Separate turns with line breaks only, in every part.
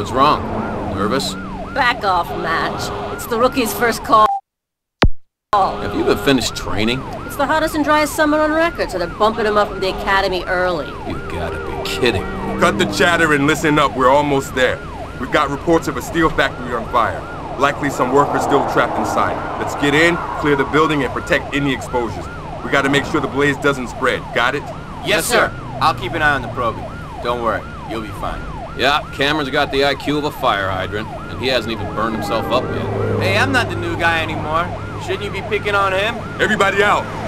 What's wrong? Nervous?
Back off, Match. It's the rookie's first call.
Have you even finished training?
It's the hottest and driest summer on record, so they're bumping him up from the academy early.
You gotta be kidding.
Cut the chatter and listen up. We're almost there. We've got reports of a steel factory on fire. Likely some workers still trapped inside. Let's get in, clear the building, and protect any exposures. We gotta make sure the blaze doesn't spread. Got it?
Yes, sir. I'll keep an eye on the Proby. Don't worry, you'll be fine.
Yeah, Cameron's got the IQ of a fire hydrant, and he hasn't even burned himself up yet.
Hey, I'm not the new guy anymore. Shouldn't you be picking on him?
Everybody out!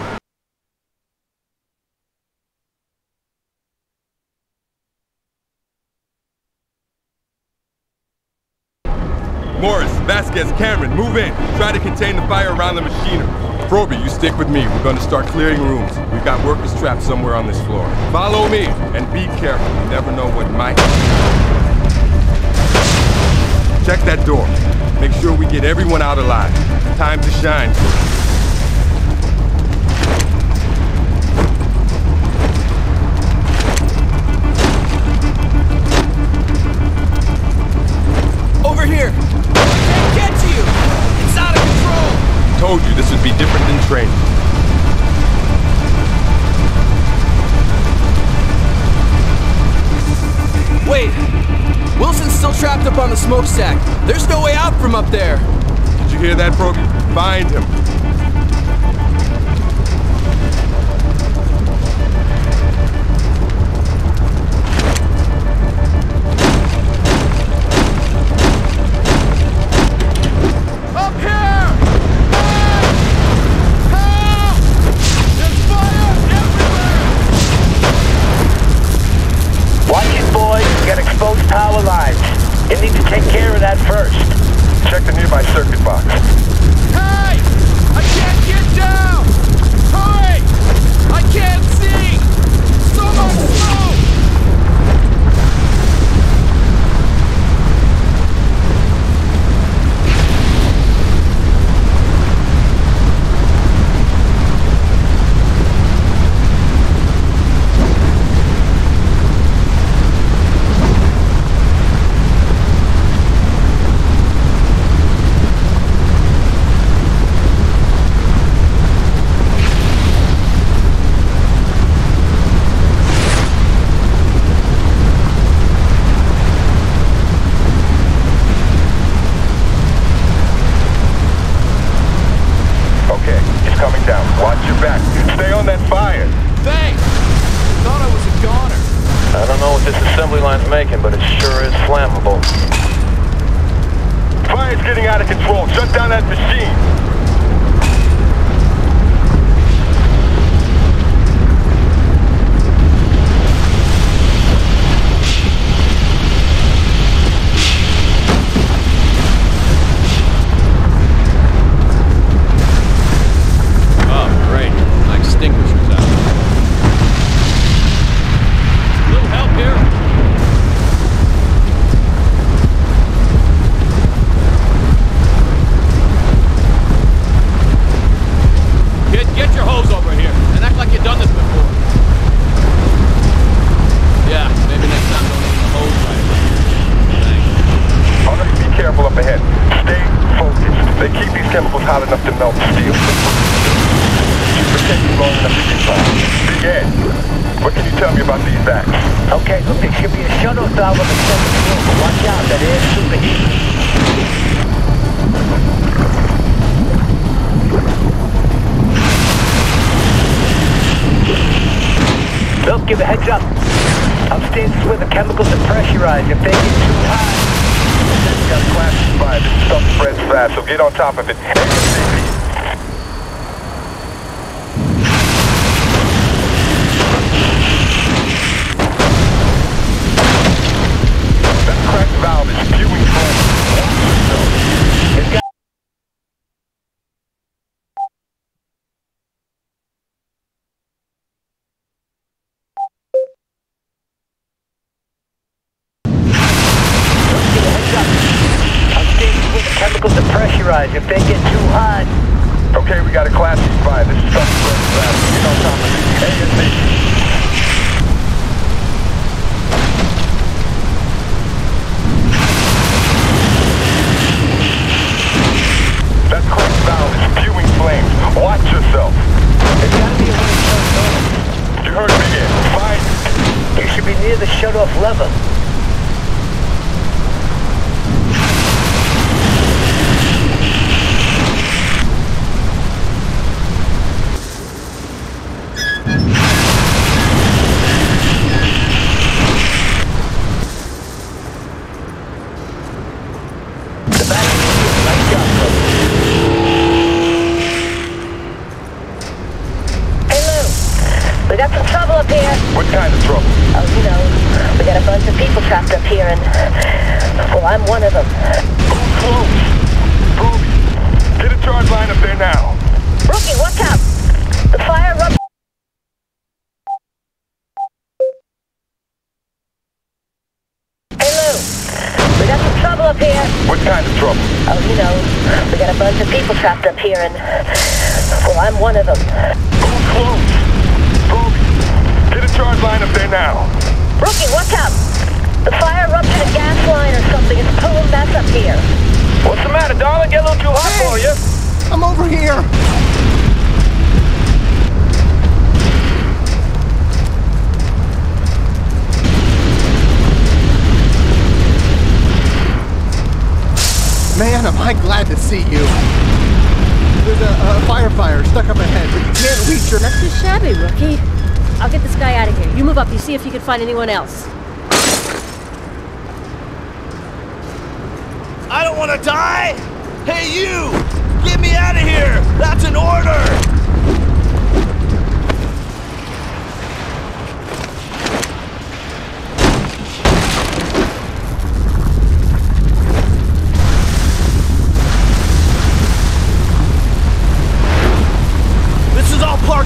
Cameron, move in. Try to contain the fire around the machinery. Proby, you stick with me. We're gonna start clearing rooms. We've got workers trapped somewhere on this floor. Follow me, and be careful. You never know what might... Check that door. Make sure we get everyone out alive. Time to shine. Told you this would be different than training.
Wait! Wilson's still trapped up on the smokestack. There's no way out from up there.
Did you hear that, Proby? Find him.
Need to take care of that first.
Check the nearby circuit box.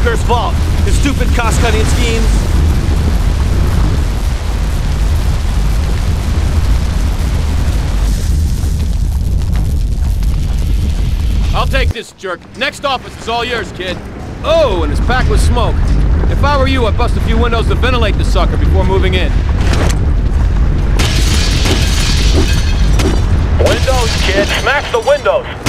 Joker's fault. His stupid cost-cutting schemes.
I'll take this jerk. Next office is all yours, kid. Oh, and it's packed with smoke. If I were you, I'd bust a few windows to ventilate the sucker before moving in.
Windows, kid. Smash the windows.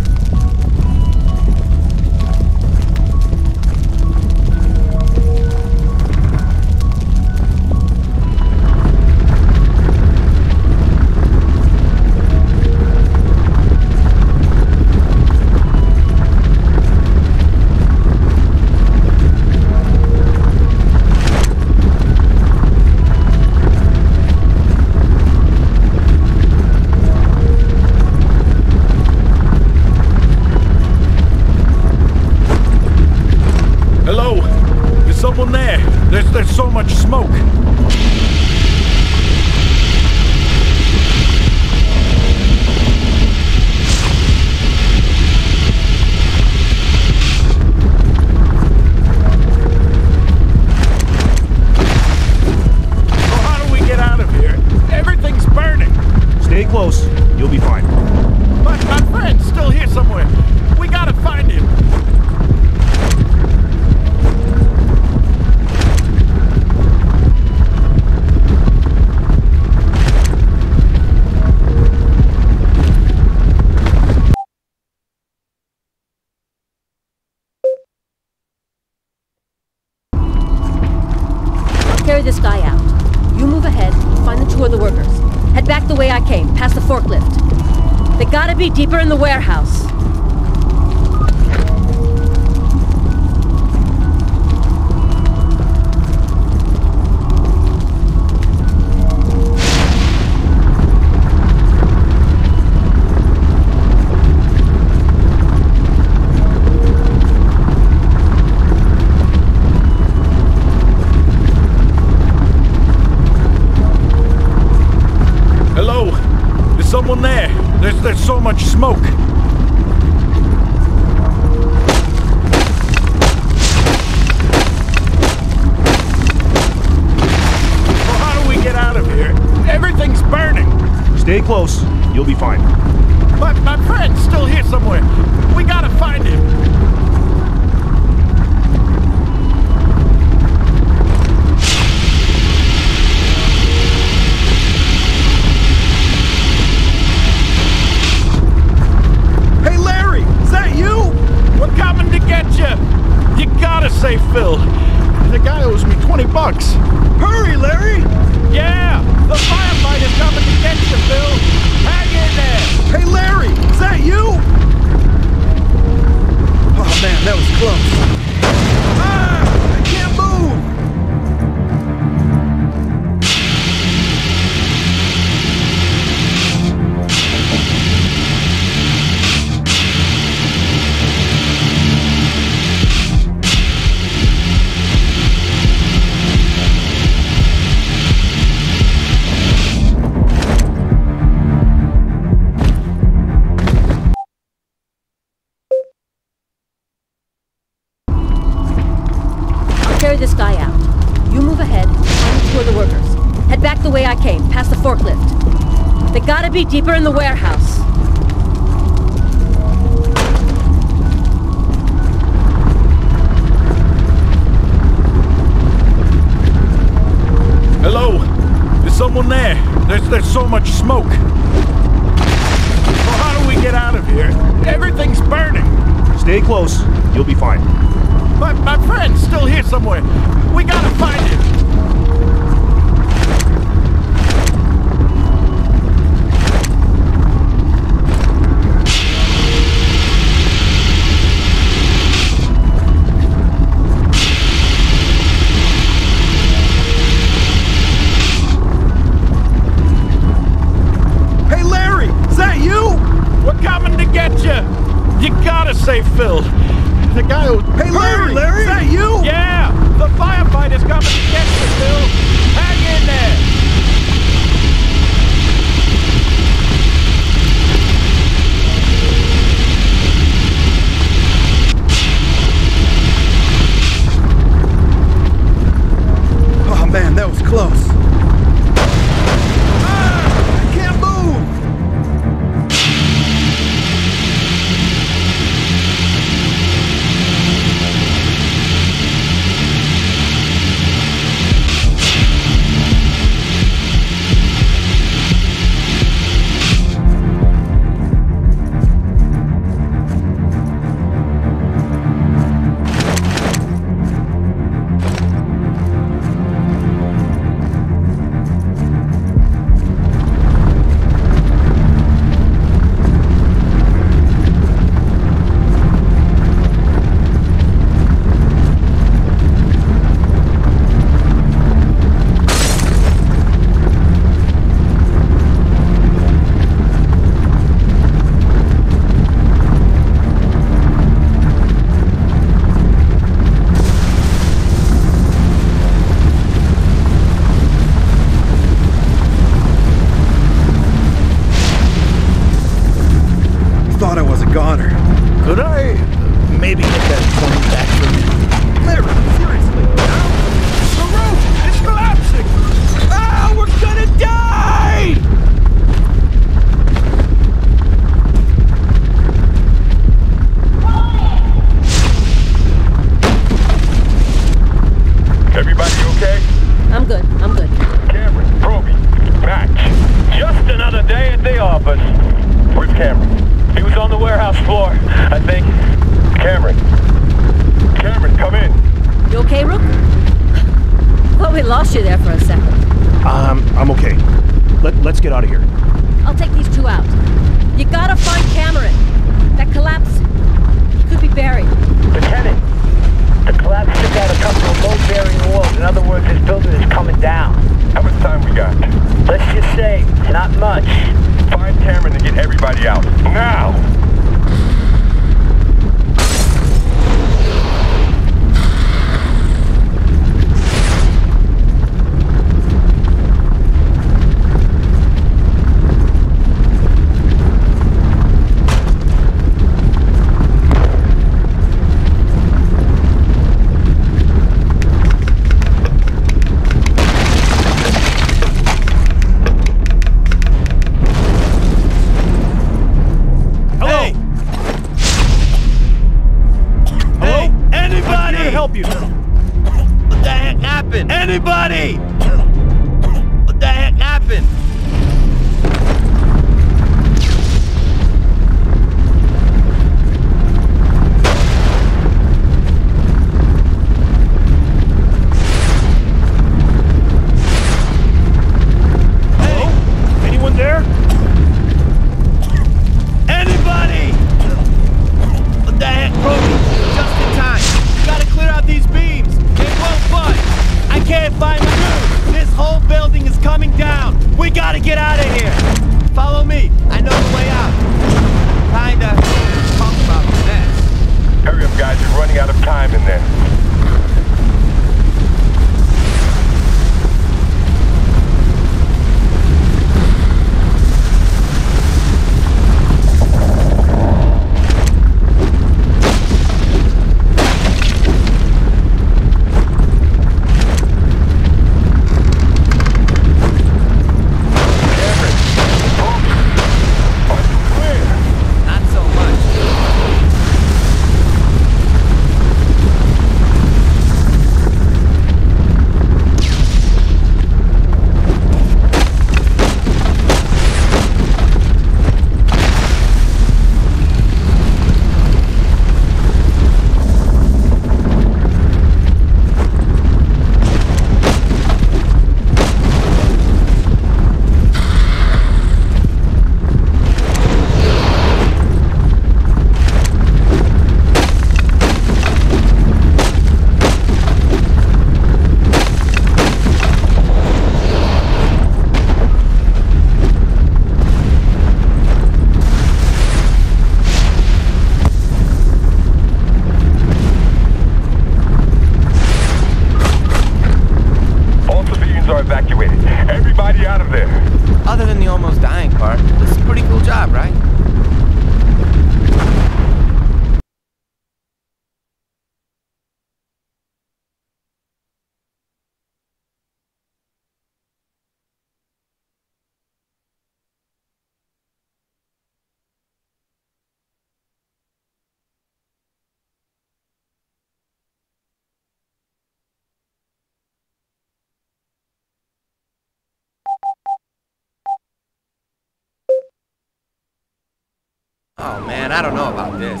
Oh man, I
don't know about this.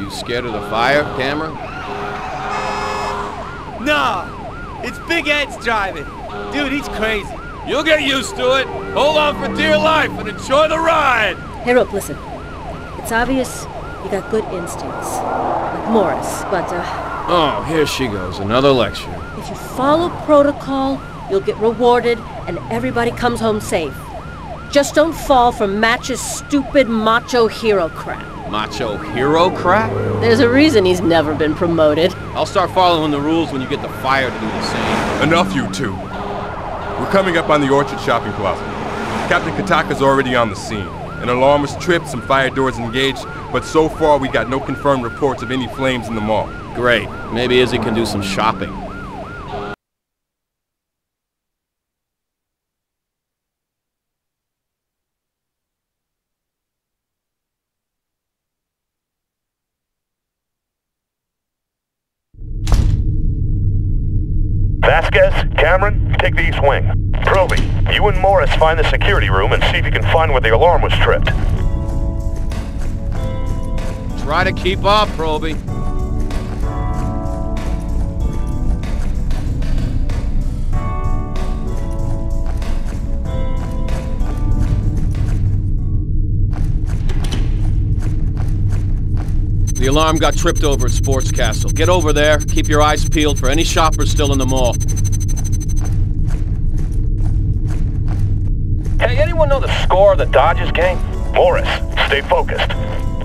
You scared of the fire, Cameron?
No! It's Big Ed's driving. Dude, he's crazy.
You'll get used to it. Hold on for dear life and enjoy the ride.
Hey, Rope, listen. It's obvious you got good instincts. Like Morris, but, uh,
Oh, here she goes. Another lecture.
if you follow protocol, you'll get rewarded and everybody comes home safe. Just don't fall for Match's stupid macho hero crap.
Macho hero crap?
There's a reason he's never been promoted.
I'll start following the rules when you get the fire to do the same.
Enough, you two. We're coming up on the Orchard Shopping Plaza. Captain Kataka's already on the scene. An alarm was tripped, some fire doors engaged, but so far we got no confirmed reports of any flames in the mall.
Great. Maybe Izzy can do some shopping.
You and Morris find the security room and see if you can find where the alarm was tripped.
Try to keep up, Proby. The alarm got tripped over at Sports Castle. Get over there, keep your eyes peeled for any shoppers still in the mall.
Hey, anyone know the score of the Dodgers game? Morris, stay focused.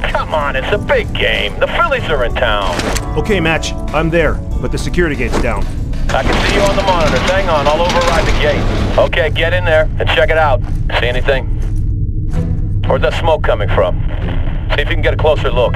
Come on, it's a big game. The Phillies are in town.
Okay, Match, I'm there, but the security gate's down.
I can see you on the monitors. Hang on, I'll override the gate. Okay, get in there and check it out. See anything? Where's that smoke coming from? See if you can get a closer look.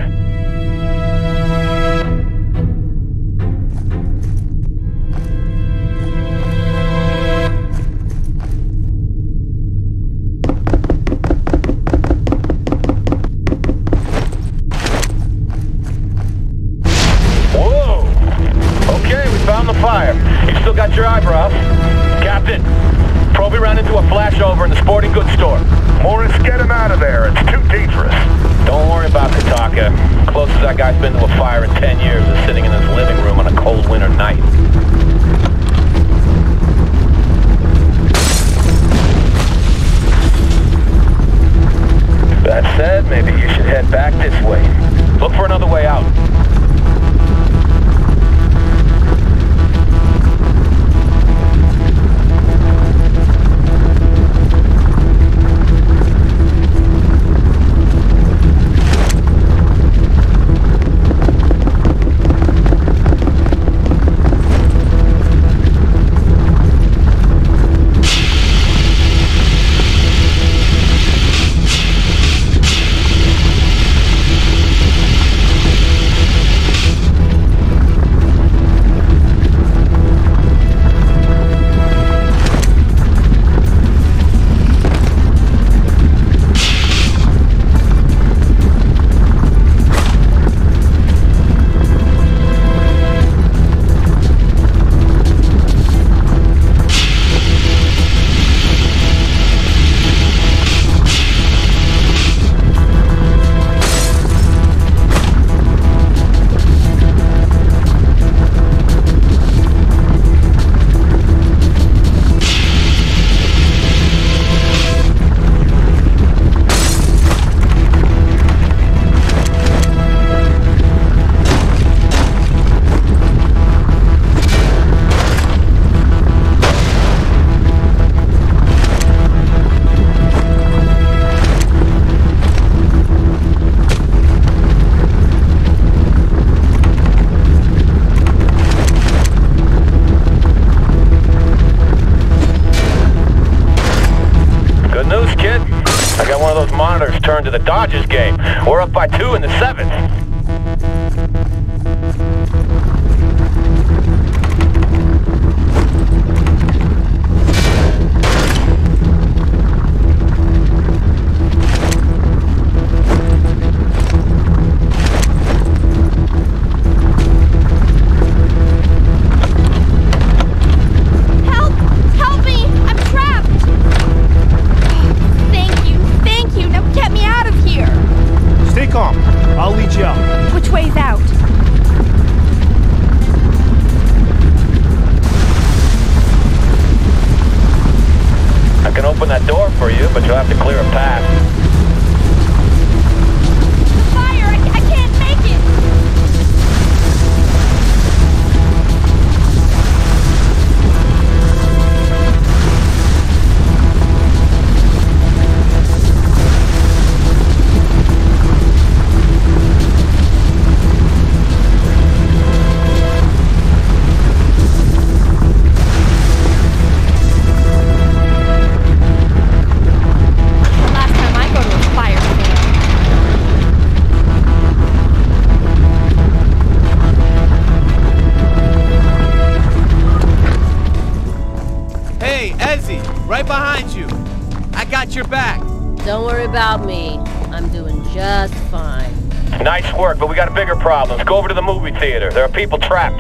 people trapped.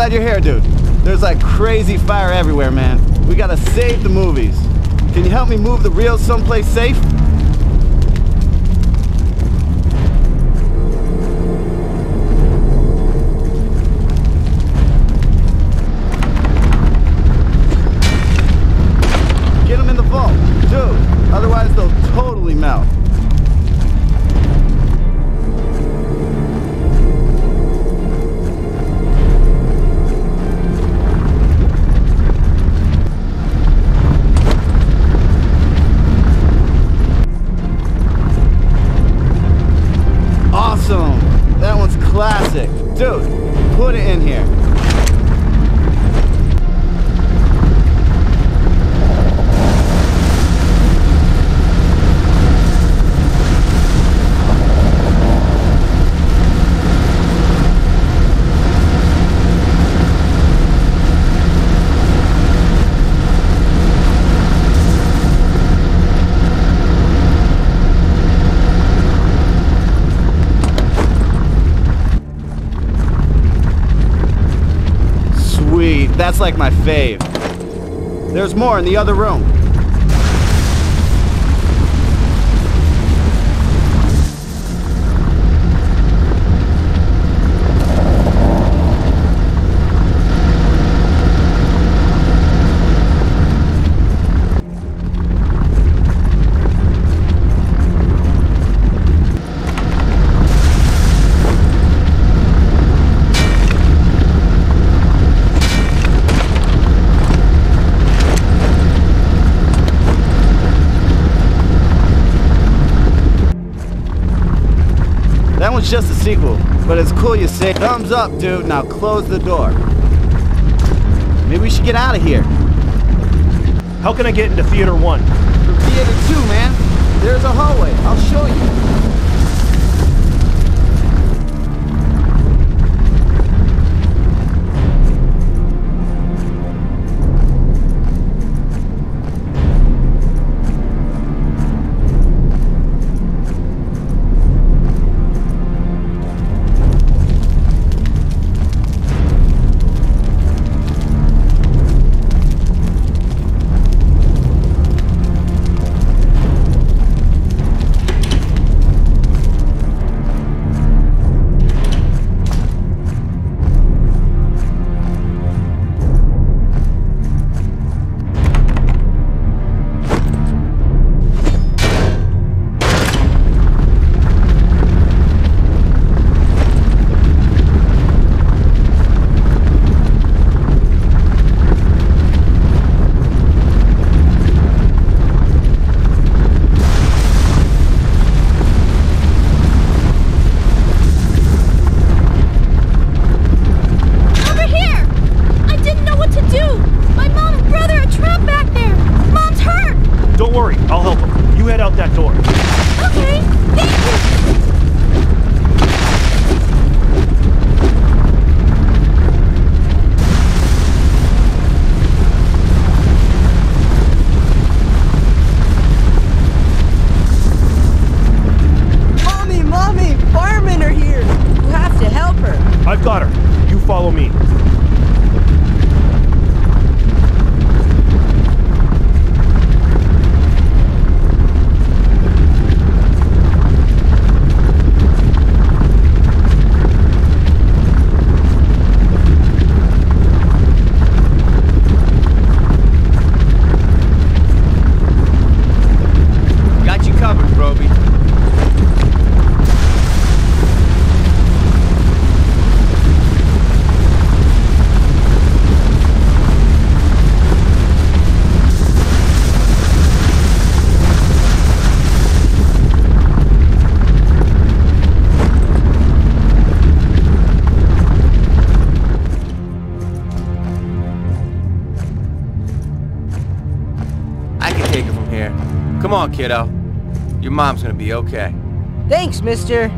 Glad you're here, dude. There's like crazy fire everywhere, man. We gotta save the movies. Can you help me move the reels someplace safe? Like my fave. There's more in the other room. Just a sequel, but it's cool you say. Thumbs up, dude. Now close the door. Maybe we should get out of here.
How can I get into Theater 1?
For Theater 2, man. There's a hallway. I'll show you.
Kiddo. Your mom's gonna be okay.
Thanks, mister.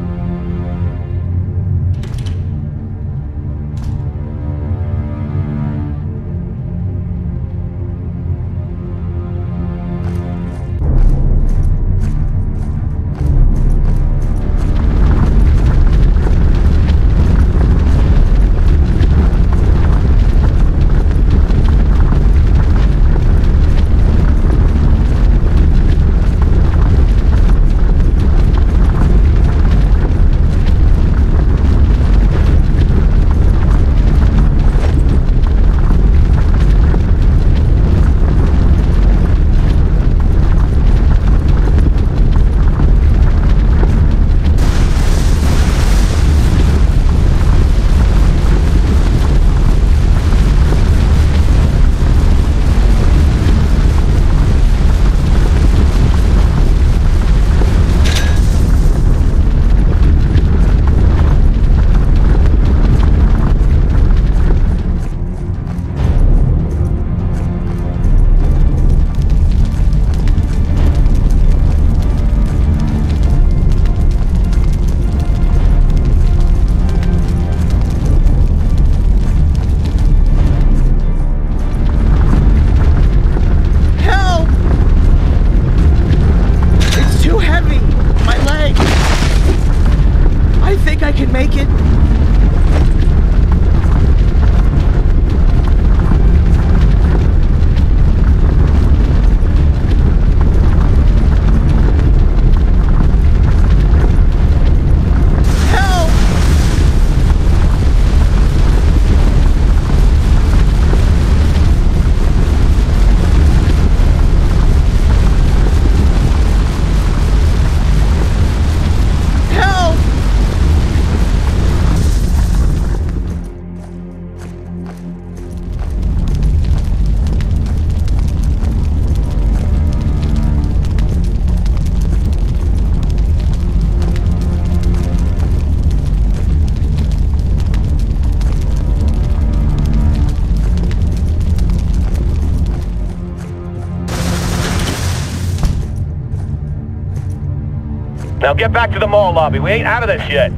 Now get back to the mall lobby. We ain't out of this yet.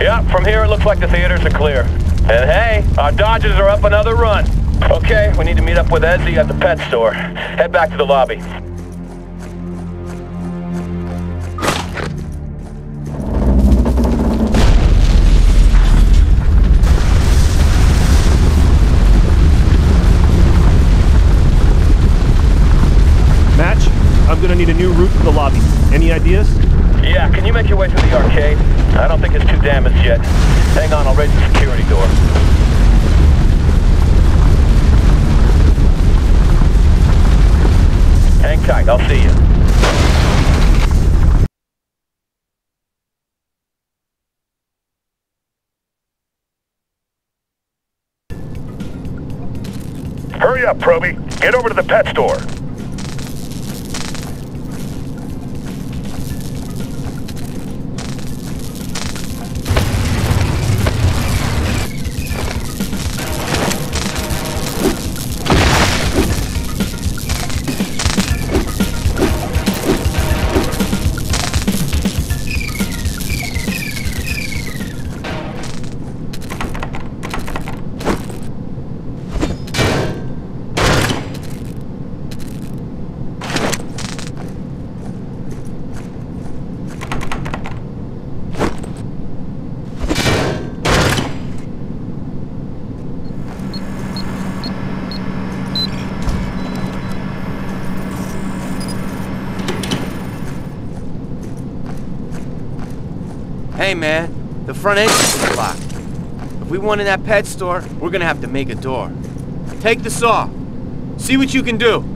Yep, from here it looks like the theaters are clear. And hey, our Dodgers are up another run. Okay, we need to meet up with Izzy at the pet store. Head back to the lobby.
Front entrance is locked. If we want in that pet store, we're gonna have to make a door. Take the saw. See what you can do.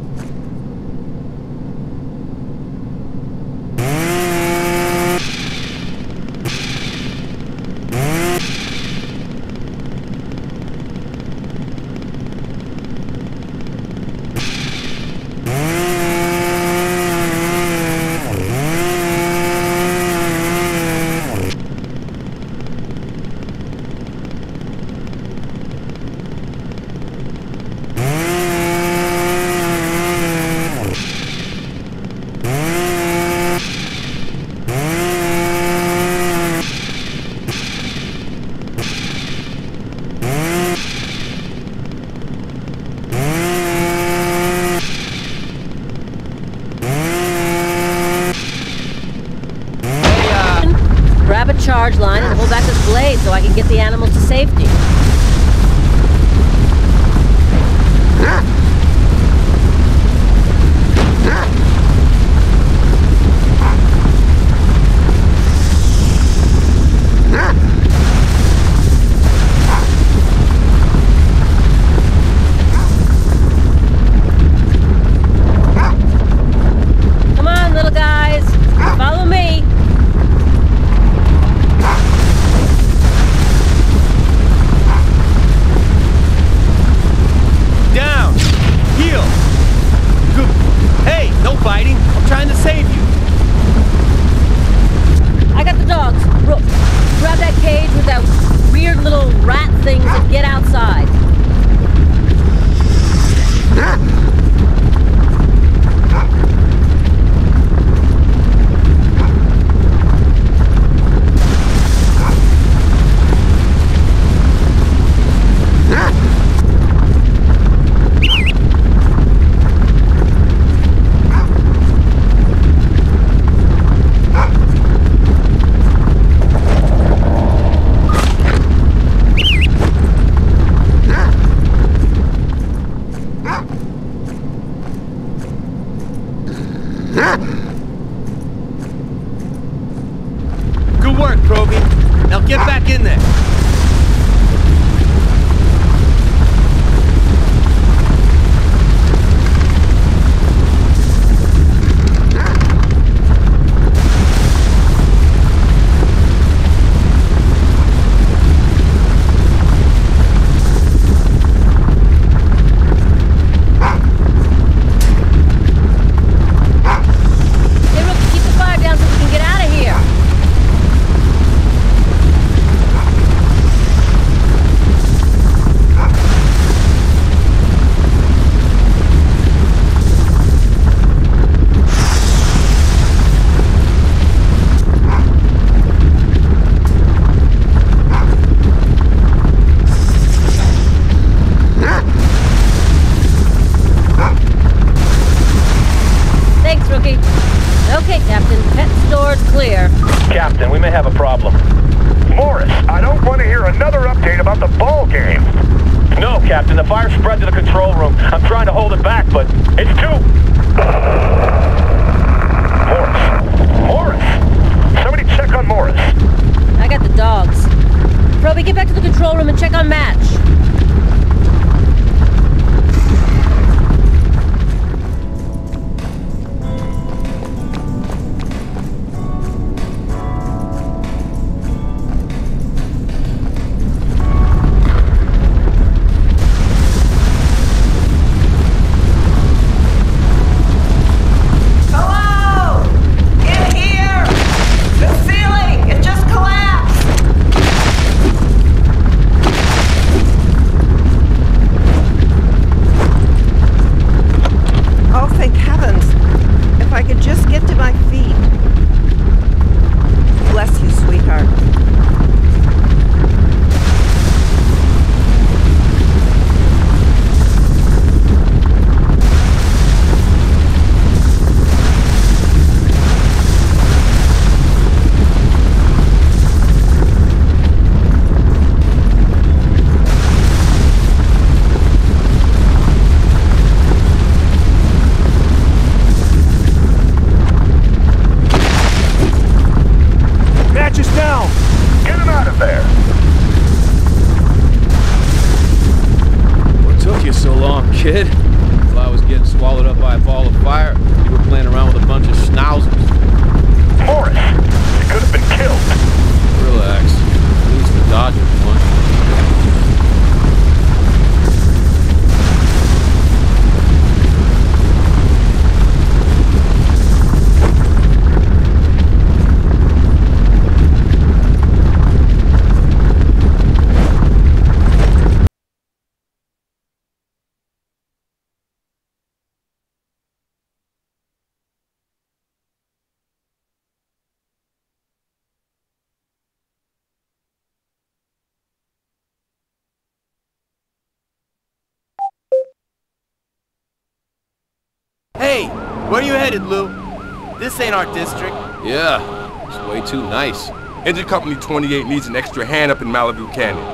Nice. Engine Company 28 needs an extra hand up in Malibu Canyon.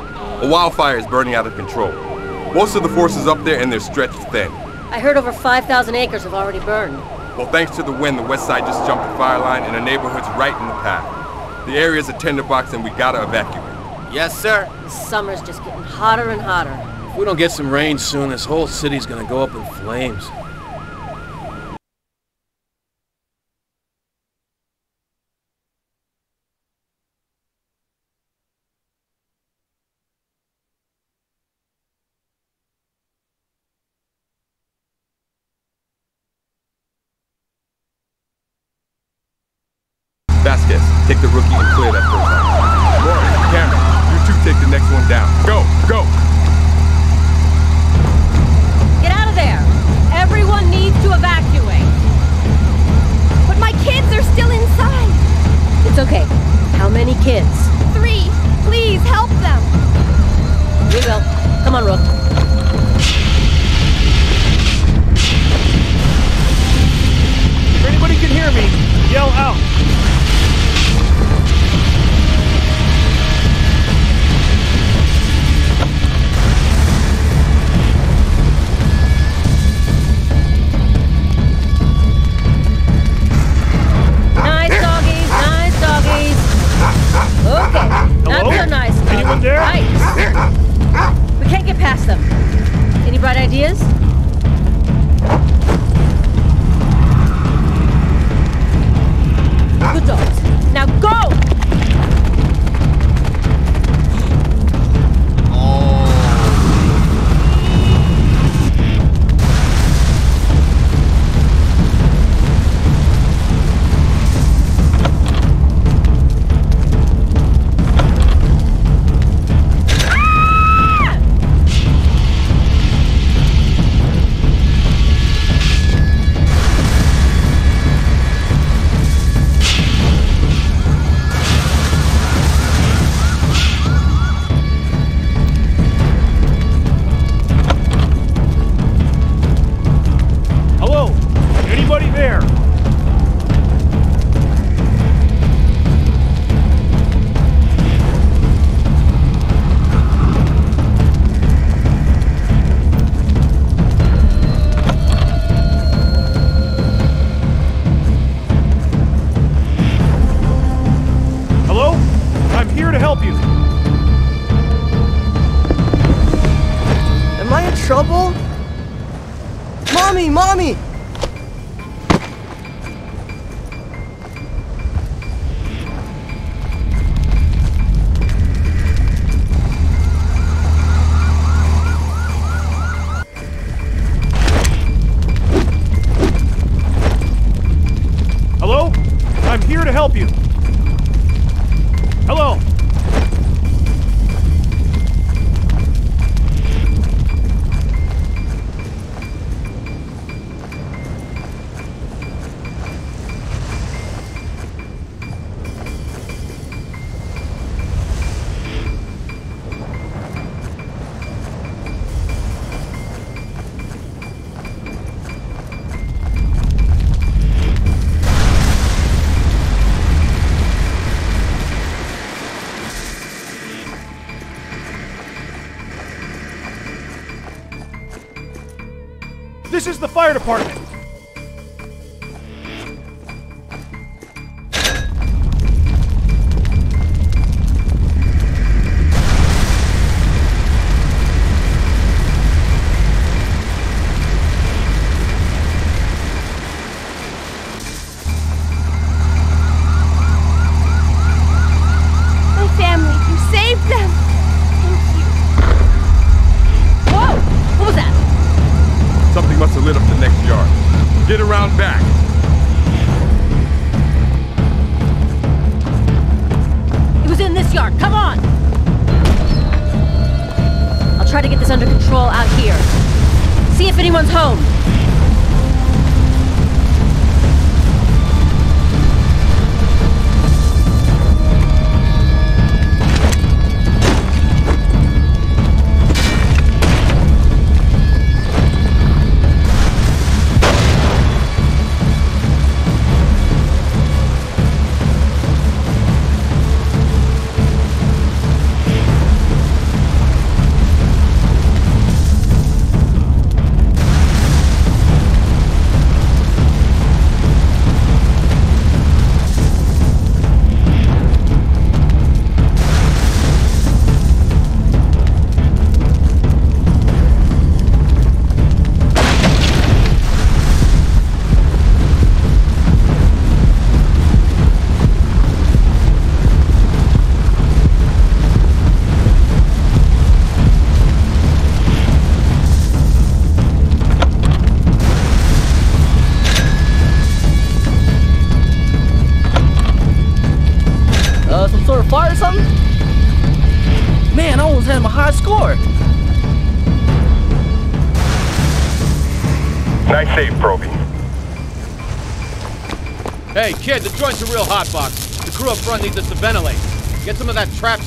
A wildfire is burning out of control. Most of the force is up there and they're stretched thin.
I heard over 5,000 acres have already burned.
Well, thanks to the wind, the west side just jumped the fire line and the neighborhood's right in the path. The area's a tinderbox and we gotta evacuate.
Yes, sir.
The summer's just getting hotter and hotter.
If we don't get some rain soon, this whole city's gonna go up in flames.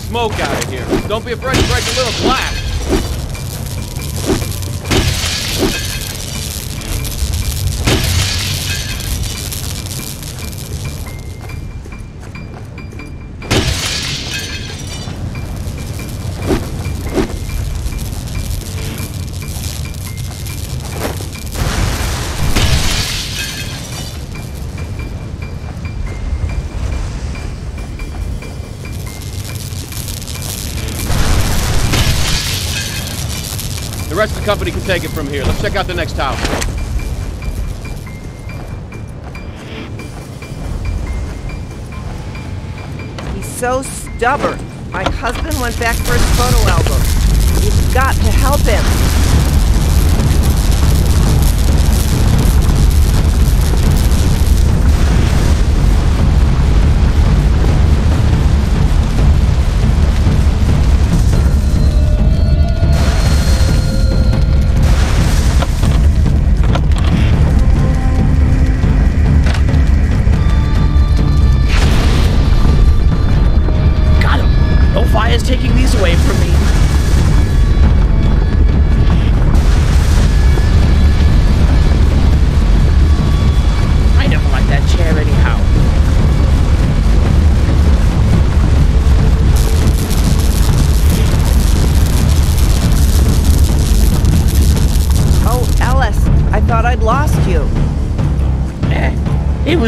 smoke out of here. Don't be afraid. take it from here. Let's check out the next tower.
He's so stubborn. My husband went back for his photo album. You've got to help him.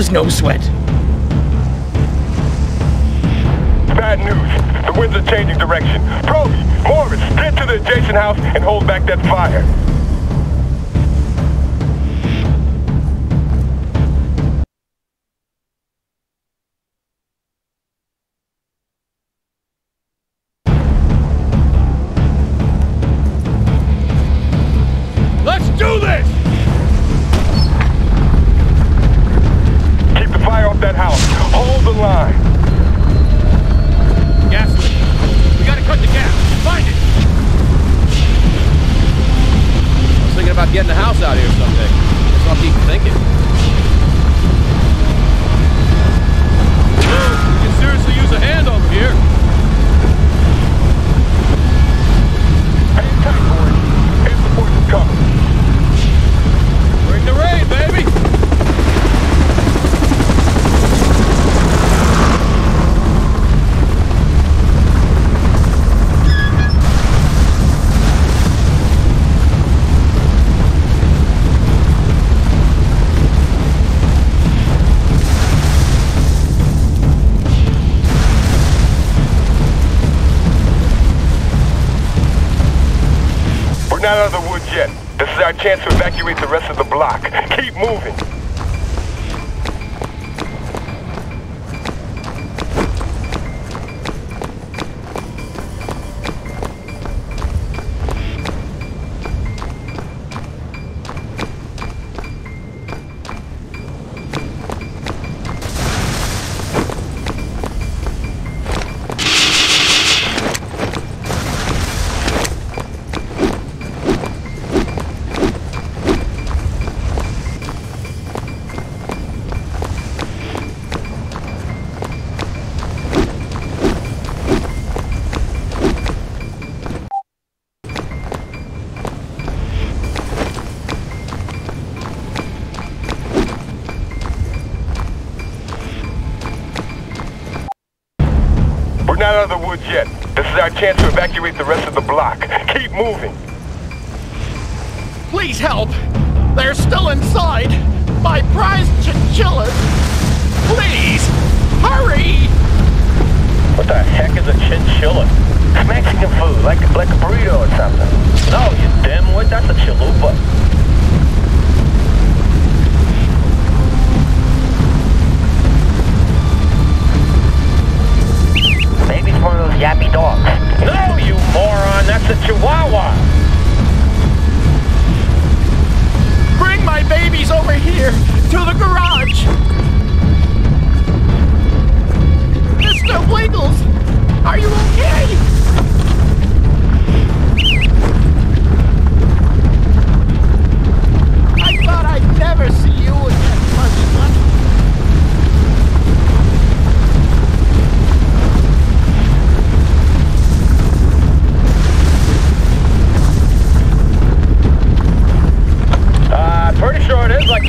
was no sweat.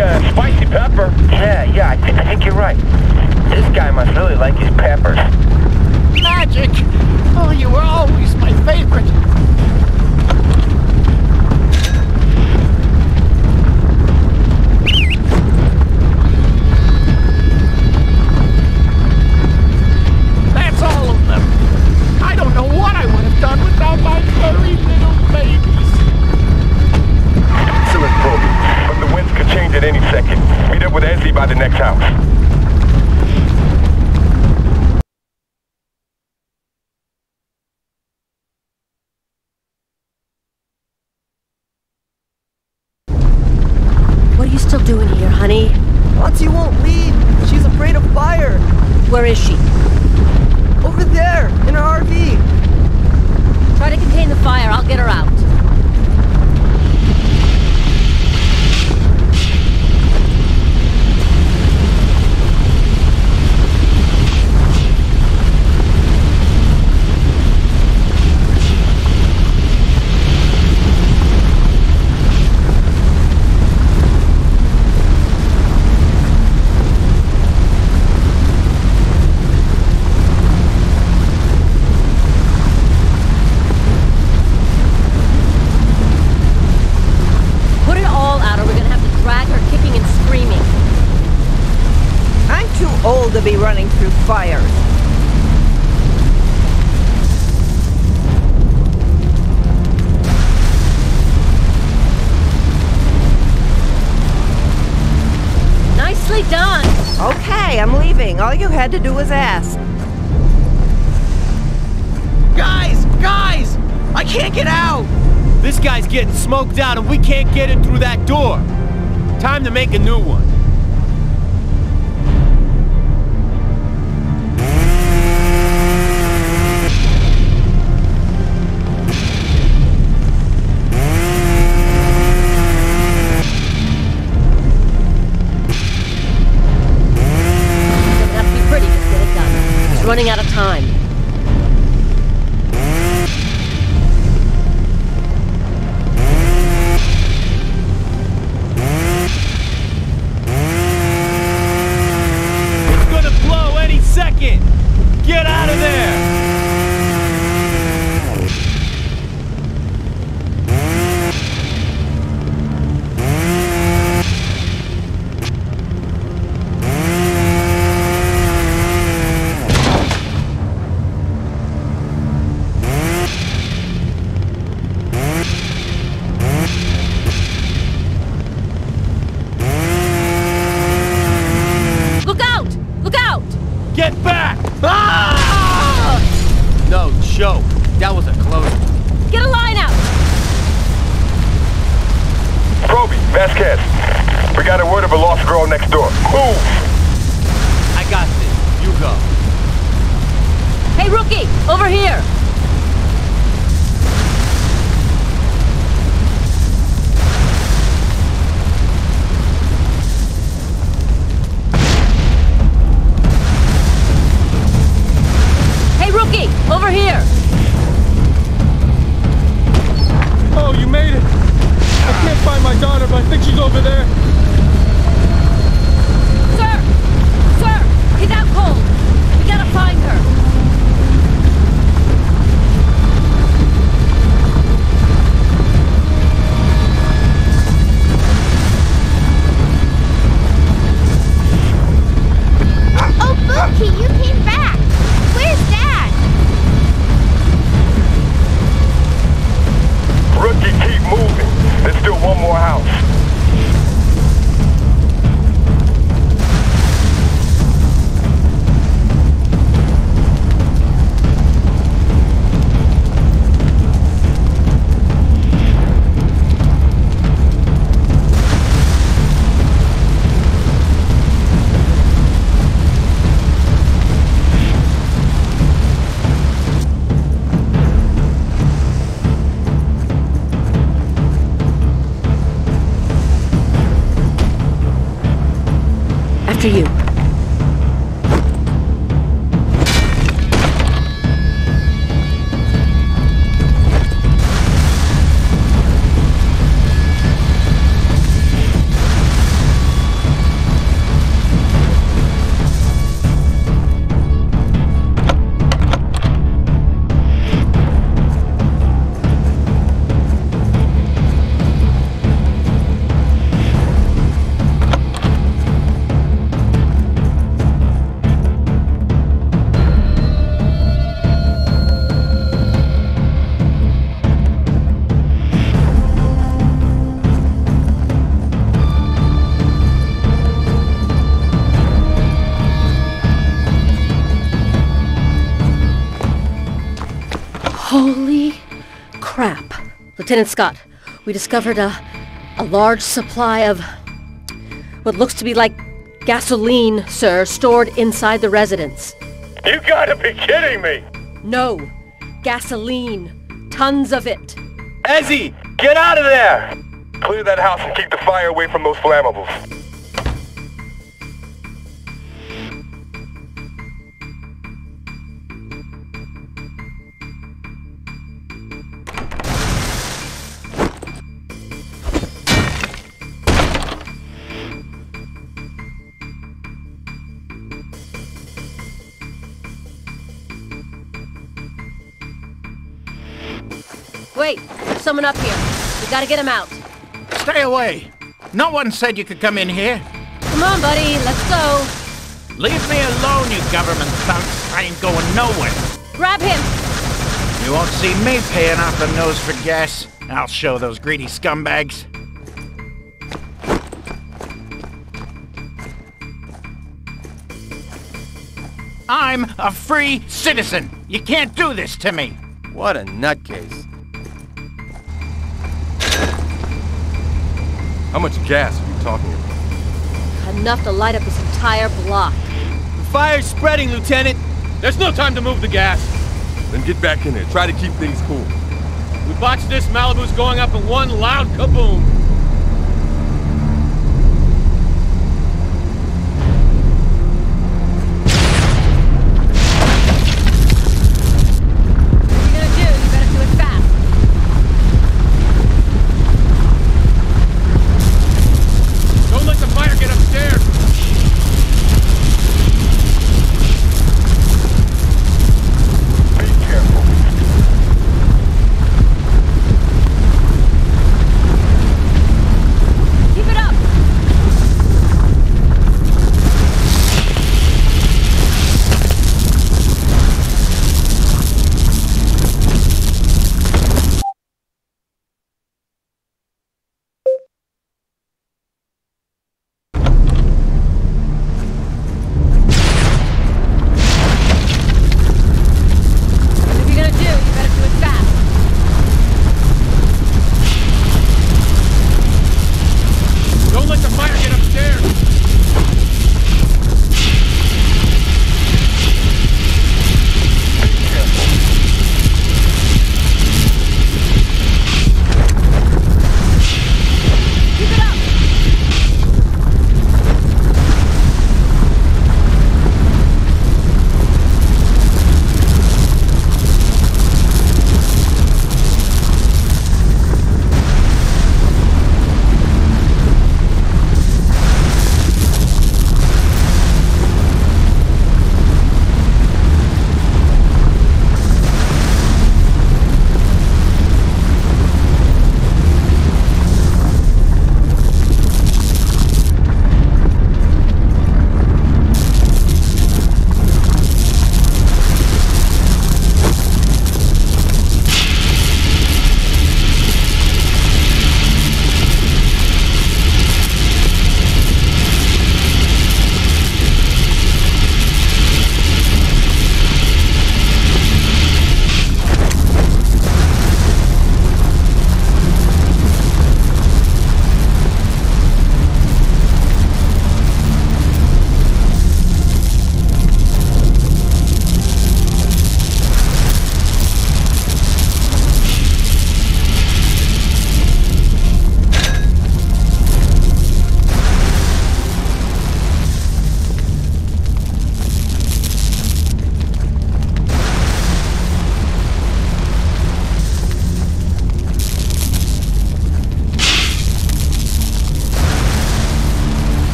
uh, spicy pepper. Yeah, yeah, I, th I think you're right. This guy must really like his peppers.
Magic!
Lieutenant Scott, we discovered a, a large supply of what looks to be like gasoline, sir, stored inside the residence.
You gotta be kidding me!
No, gasoline. Tons of it.
Izzy, get out of there! Clear that house and keep the fire away from those flammables.
Gotta get him out.
Stay away. No one said you could come in here.
Come on, buddy, let's go.
Leave me alone, you government thugs. I ain't going nowhere.
Grab him.
You won't see me paying off the nose for gas. I'll show those greedy scumbags. I'm a free citizen. You can't do this to me.
What a nutcase.
How much gas are you talking about?
Enough to light up this entire block.
The fire's spreading, Lieutenant.
There's no time to move the gas.
Then get back in there. Try to keep things cool.
We botched this, Malibu's going up in one loud kaboom.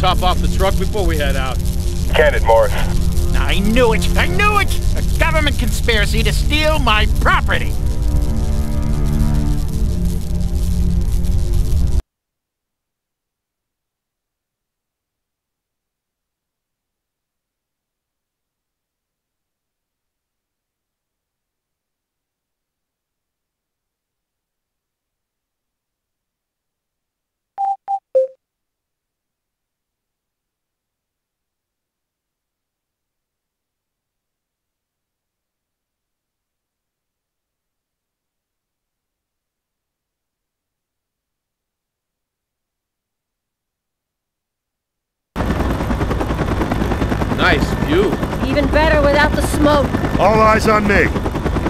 Top off Nice view.
Even better without the smoke.
All eyes on me.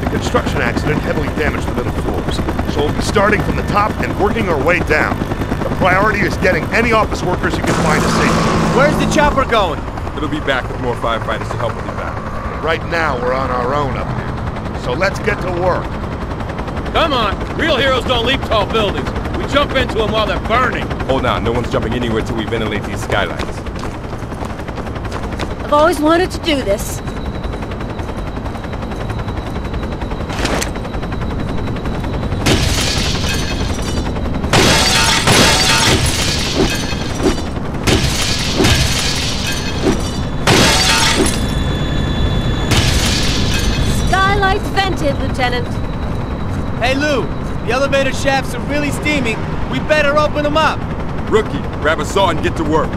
The construction accident heavily damaged the middle floors, so we'll be starting from the top and working our way down. The priority is getting any office workers you can find to safety.
Where's the chopper going?
It'll be back with more firefighters to help with the battle.
Right now, we're on our own up here. So let's get to work.
Come on. Real heroes don't leap tall buildings. We jump into them while they're burning.
Hold on, no one's jumping anywhere till we ventilate these skylines.
I've always wanted to do this. Skylight vented, Lieutenant.
Hey, Lou. The elevator shafts are really steaming. We better open them up.
Rookie, grab a saw and get to work.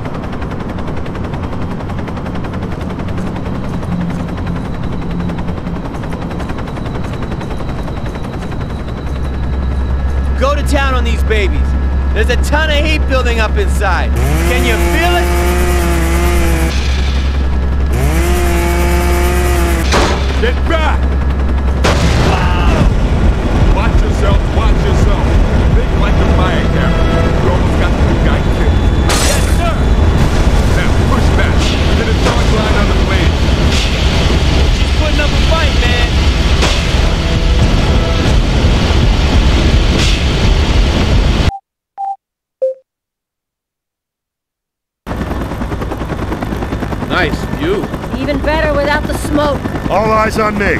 Go town on these babies. There's a ton of heat building up inside. Can you feel it?
Get back! Watch yourself, watch yourself. Think like a fire camera. You almost got the guy killed.
Yes, sir.
Now, push back. Get a charge line on the blade.
She's putting up a fight, man.
Eyes on me.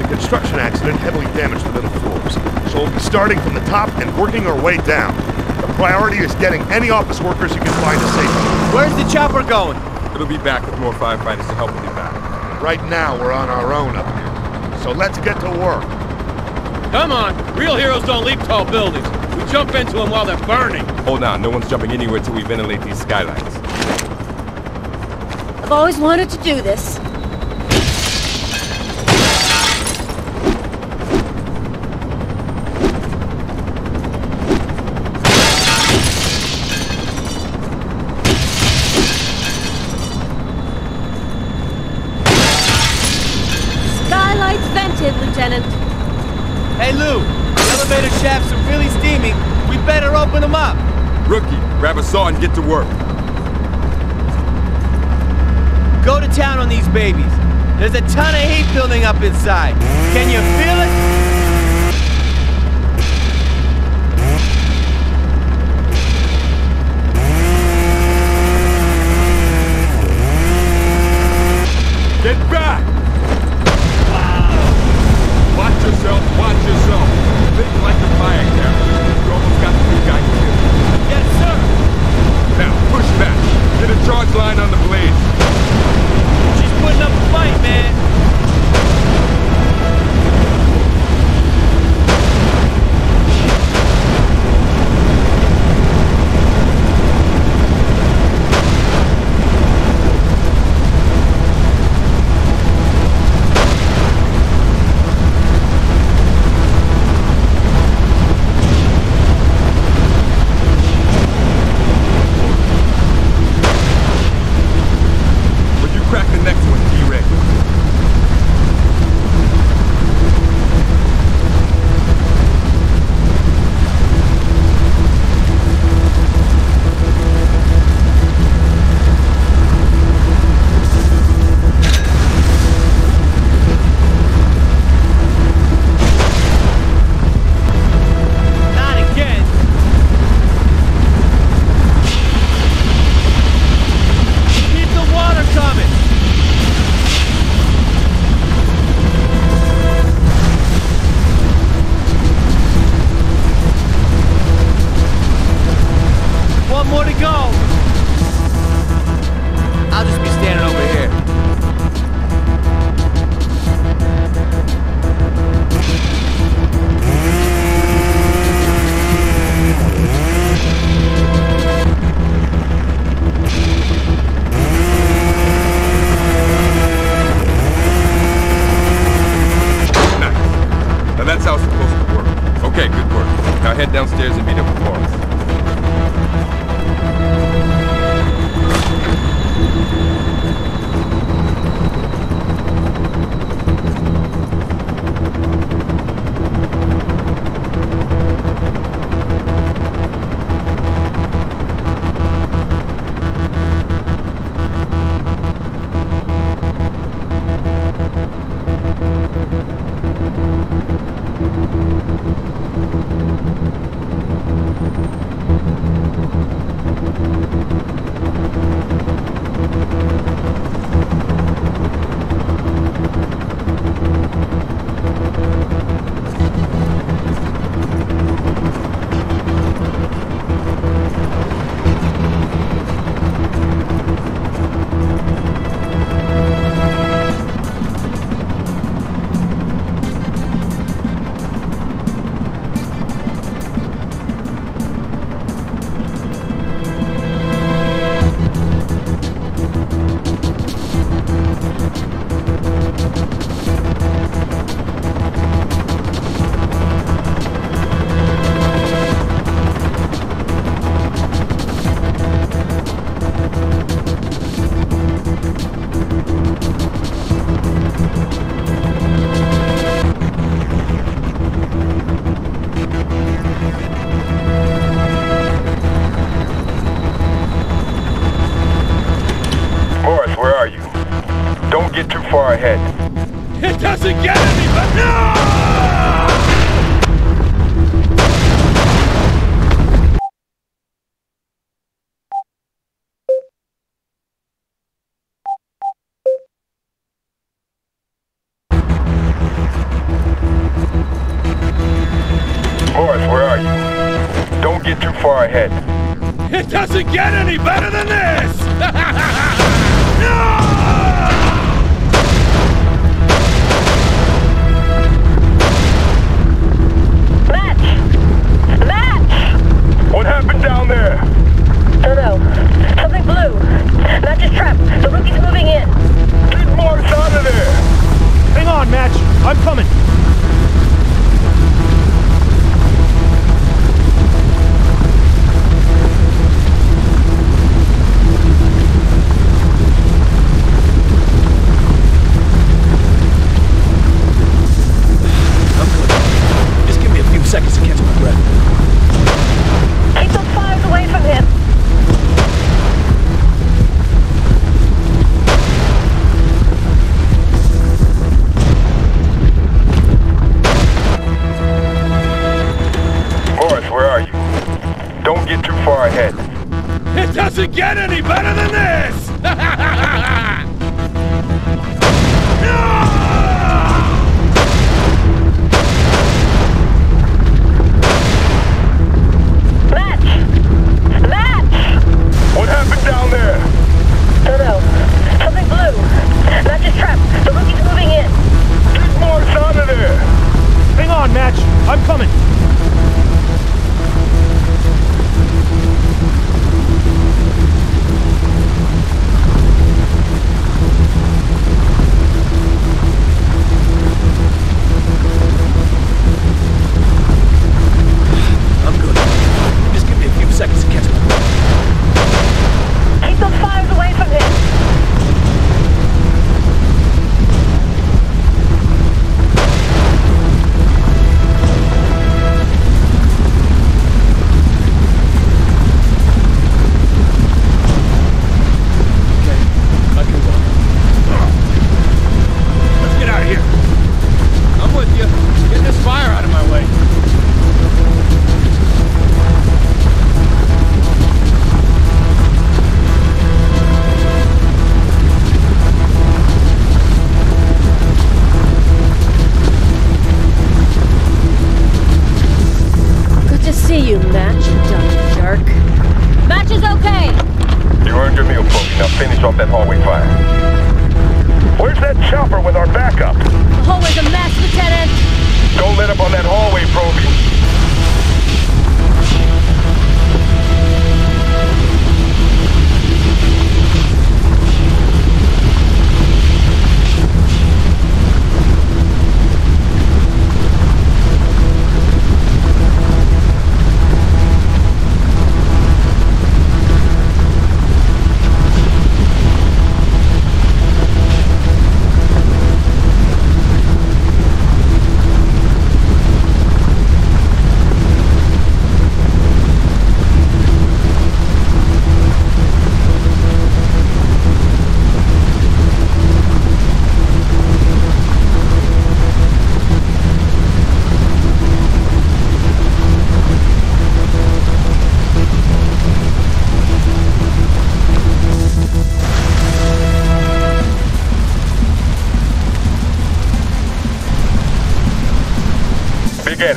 The construction accident heavily damaged the middle floors, so we'll be starting from the top and working our way down. The priority is getting any office workers you can find to safety.
Where's the chopper going?
It'll be back with more firefighters to help with the back.
Right now, we're on our own up here. So let's get to work.
Come on. Real heroes don't leap tall buildings. We jump into them while they're burning.
Hold on, no one's jumping anywhere till we ventilate these skylines.
I've always wanted to do this. Skylights vented, Lieutenant.
Hey, Lou, the elevator shafts are really steaming. We better open them up.
Rookie, grab a saw and get to work.
Go to town on these babies. There's a ton of heat building up inside. Can you feel it?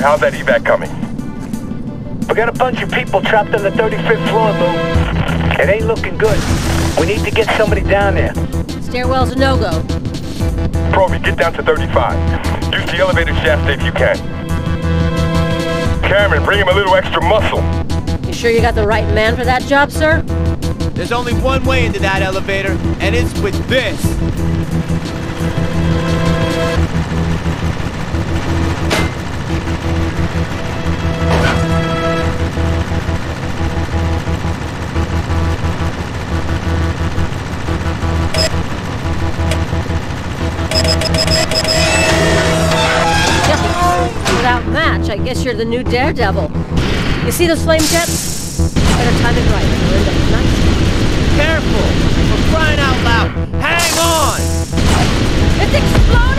How's that evac coming?
We got a bunch of people trapped on the 35th floor, Lou. It ain't looking good. We need to get somebody down there.
Stairwell's a no-go.
Proby, get down to 35. Use the elevator shaft if you can. Cameron, bring him a little extra muscle.
You sure you got the right man for that job, sir?
There's only one way into that elevator, and it's with this.
Guess you're the new daredevil. You see those flame jets? Better time it right. or You'll end up nice.
Careful! For crying out loud! Hang on!
It's exploding!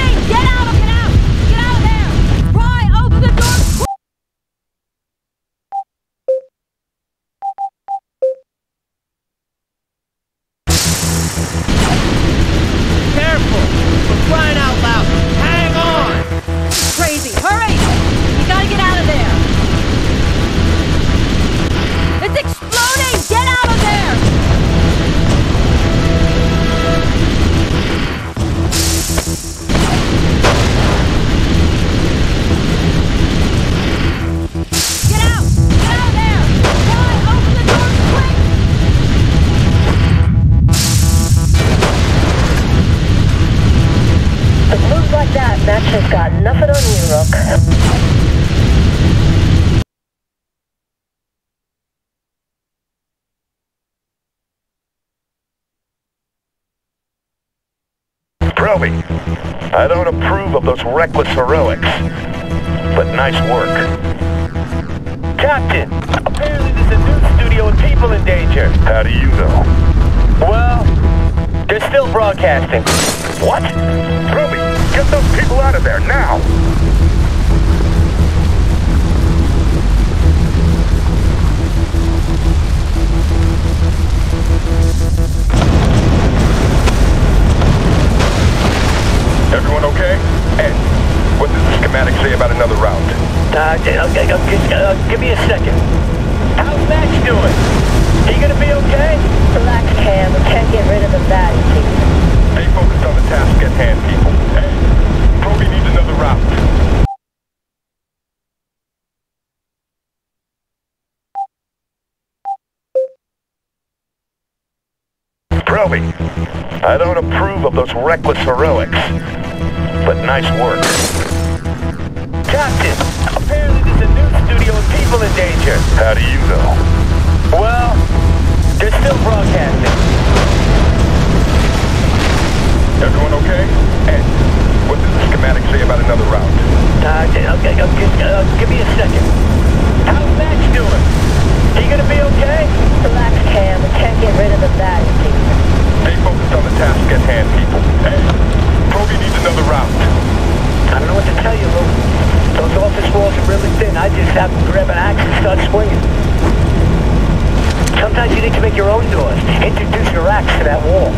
Reckless heroics, but nice work.
Captain, apparently there's a news studio with people in danger.
How do you know?
Well, they're still broadcasting.
What? Proby, get those people out of there now!
Everyone okay? Ed, what does the schematic say about another round?
Uh, okay, okay, okay, uh, give me a second. How's Max doing? He gonna be okay?
Relax, Cam. We can't get rid of him that easy.
Stay focused on the task at hand, people. Ed, Proby needs another round.
Proby, I don't approve of those reckless heroics, but nice work.
Captain, apparently there's a news studio with people in danger.
How do you know?
Well, they're still broadcasting.
Everyone okay? Ed, what does the schematic say about another round?
Uh, okay, okay, okay, uh, give me a second. How's Max doing? He gonna be okay?
Relax, Cam. We can't get rid of the that easy.
Stay focused on the task at hand, people. Ed, Proby needs another round.
I don't know what to tell you, Lou. Those office walls are really thin. I just have to grab an axe and start swinging. Sometimes you need to make your own doors. Introduce your axe to that wall.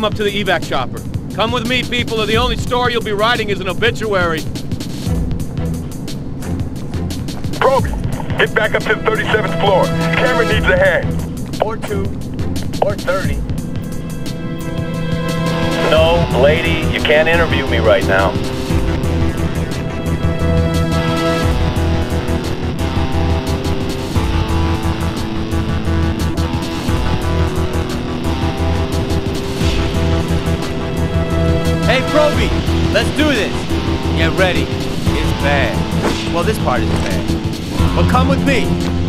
him up to the evac chopper. Come with me, people, or the only story you'll be writing is an obituary.
Brooks, get back up to the 37th floor. Cameron needs a hand.
Or two, or 30.
No, lady, you can't interview me right now.
and ready It's bad. Well, this part is bad. But come with me.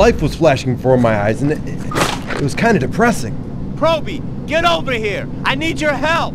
life was flashing before my eyes, and it, it was kind of depressing.
Proby, get over here! I need your help!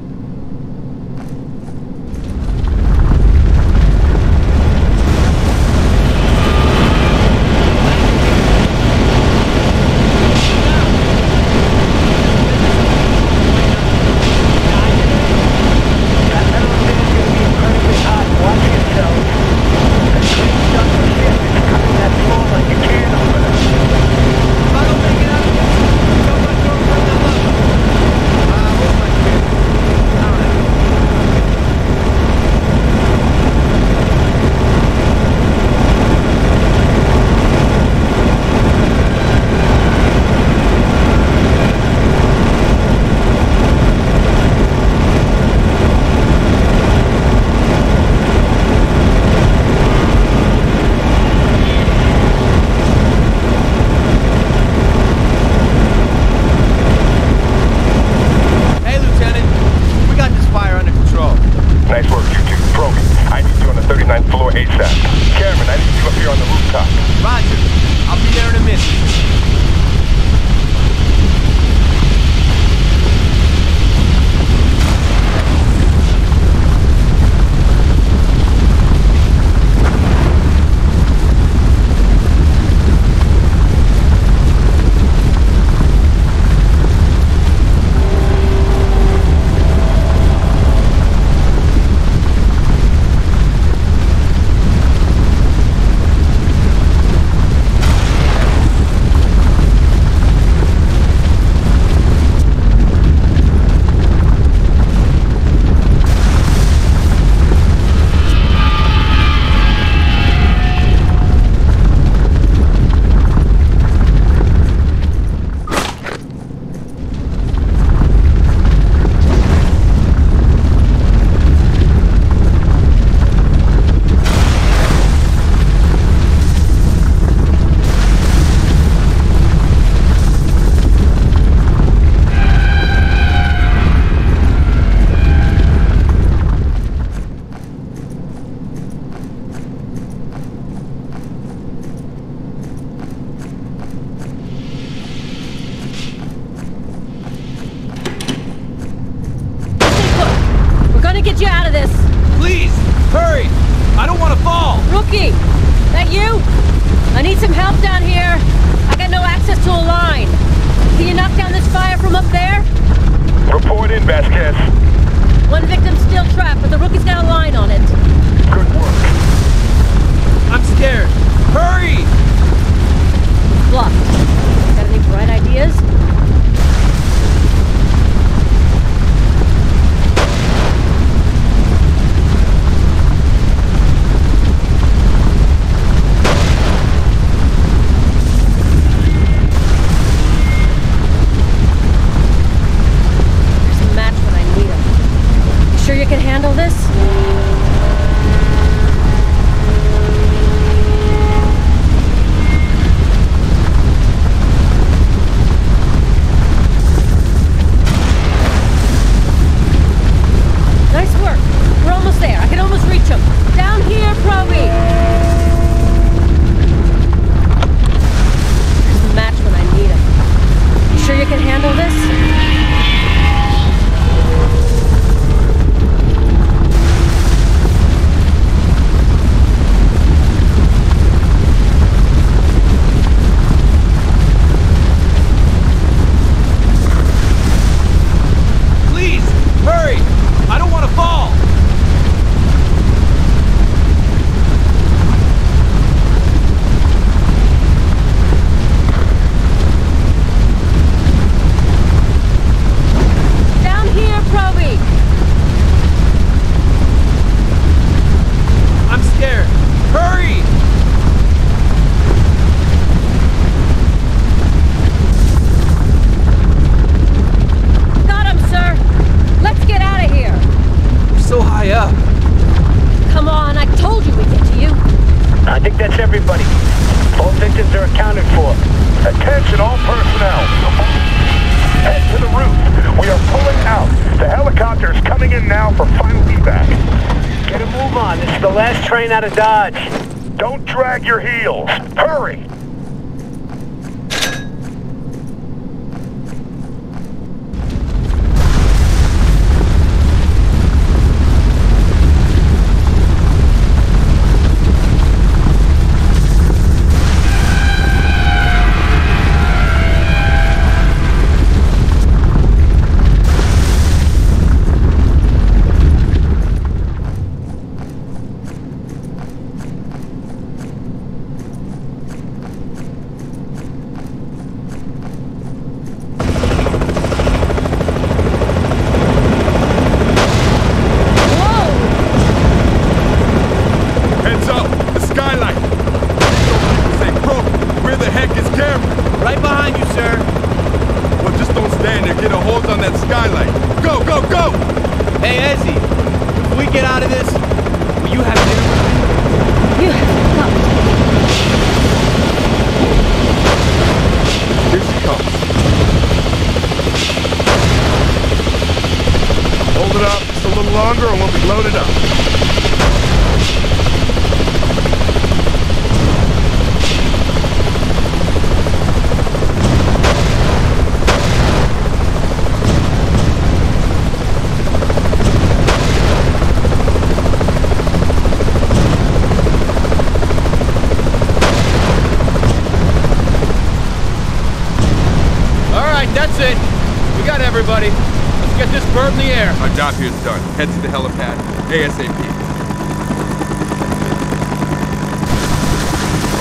Head to the
helipad ASAP.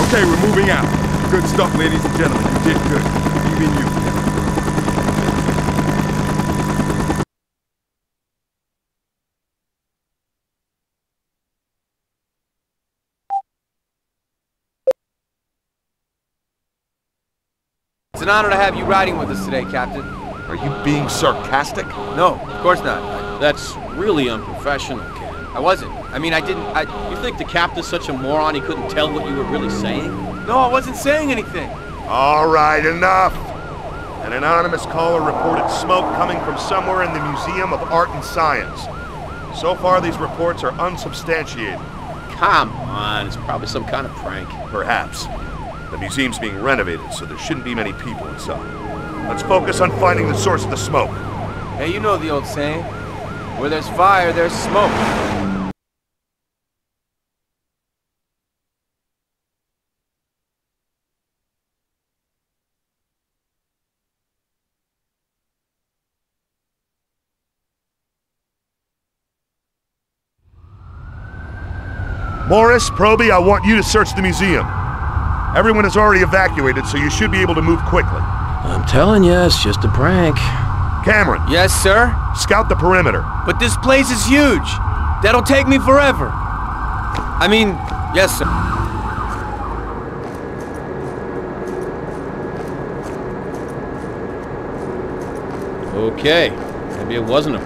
Okay, we're moving out. Good stuff, ladies and gentlemen. You did good. Even you.
It's an honor to have you riding with us today, Captain.
Are you being sarcastic?
No, of course not.
That's really unprofessional, Ken.
I wasn't. I mean, I didn't. I.
You think the captain's such a moron he couldn't tell what you were really saying?
No, I wasn't saying anything.
All right, enough. An anonymous caller reported smoke coming from somewhere in the Museum of Art and Science. So far, these reports are unsubstantiated.
Come on, it's probably some kind of prank.
Perhaps. The museum's being renovated, so there shouldn't be many people inside. Let's focus on finding the source of the smoke.
Hey, you know the old saying. Where there's fire, there's smoke.
Morris, Proby, I want you to search the museum. Everyone is already evacuated, so you should be able to move quickly.
I'm telling you, it's just a prank.
Cameron,
Yes, sir?
scout the perimeter.
But this place is huge. That'll take me forever. I mean, yes, sir.
Okay, maybe it wasn't a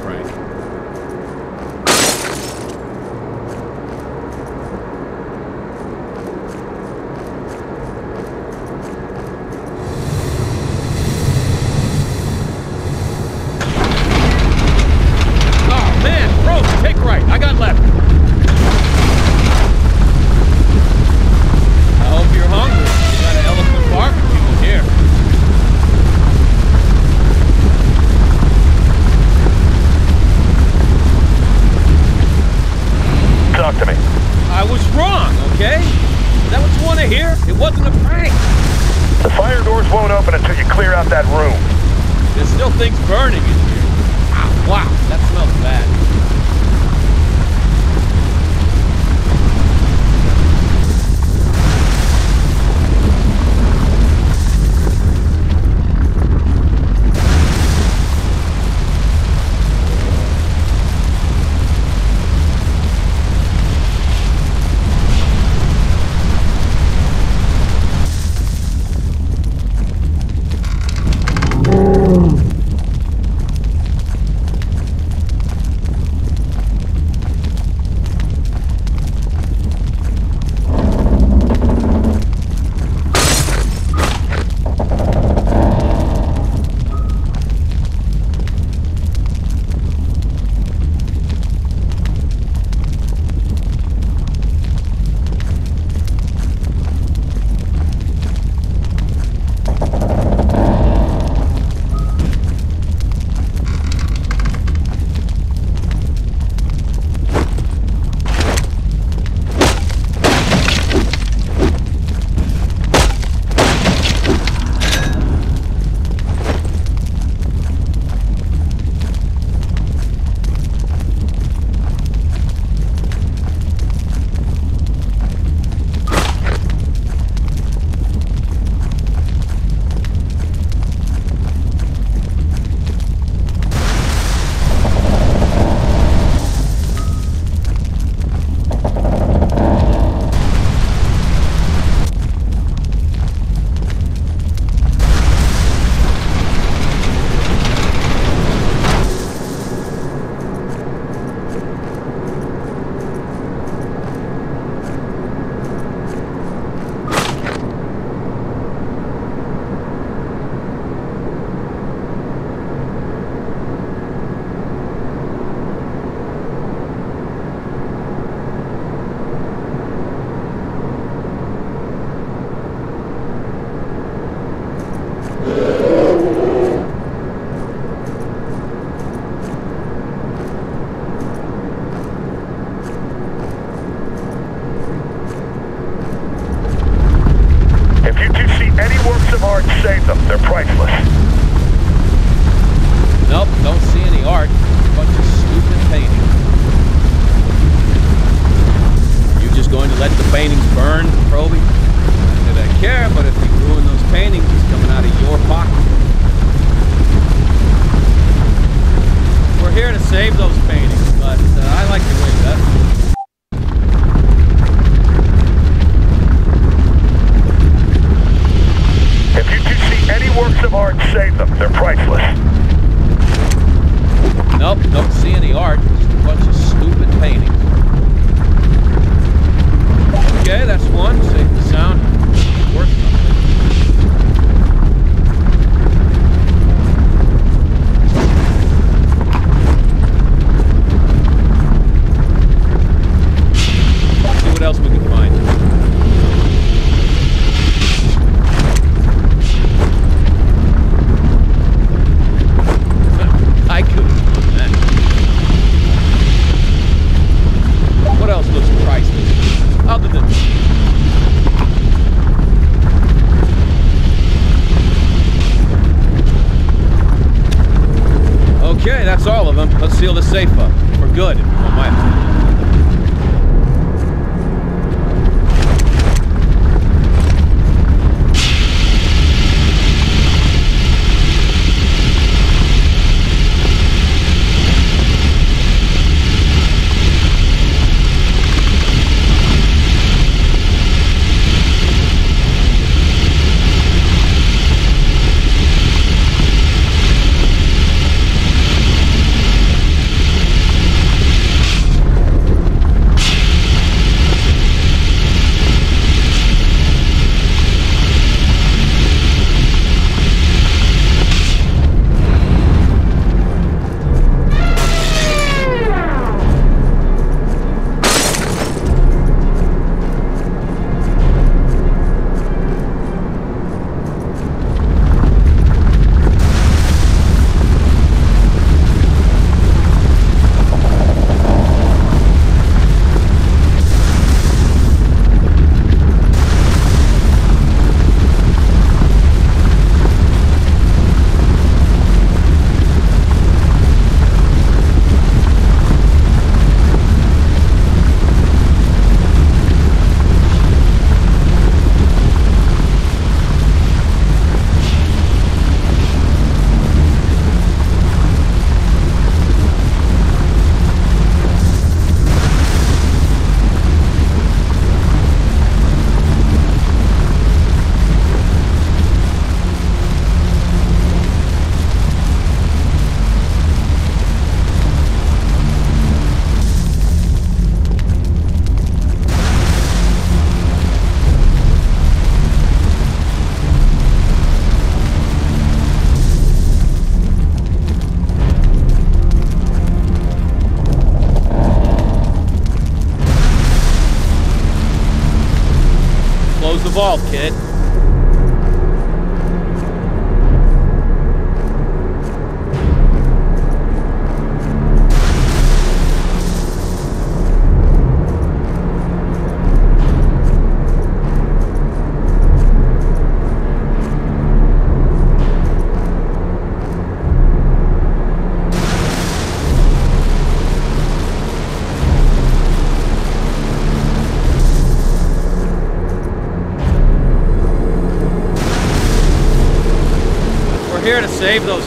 save those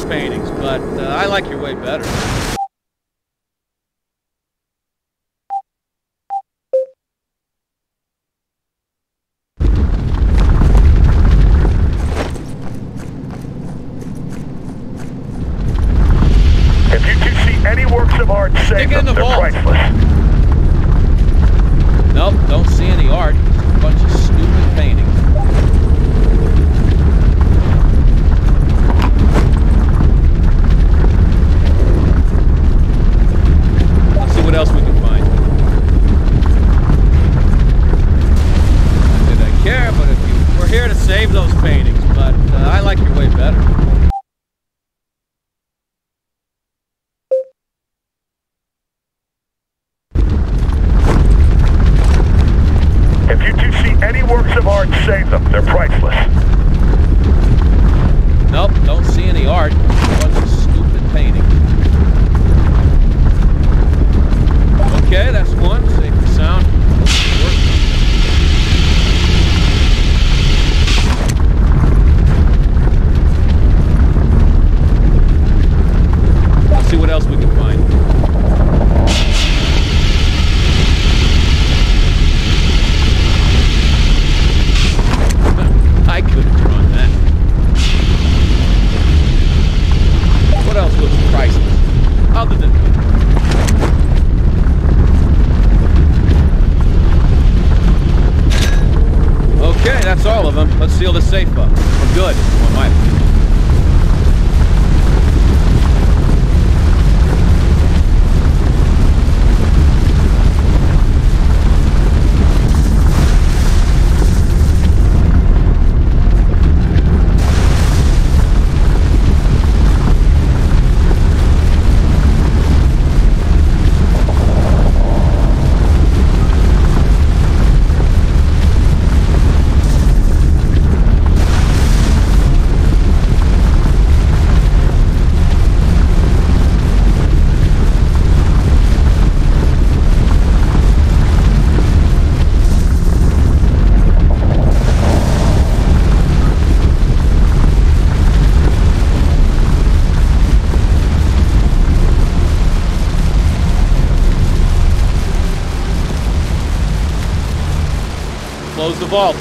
Close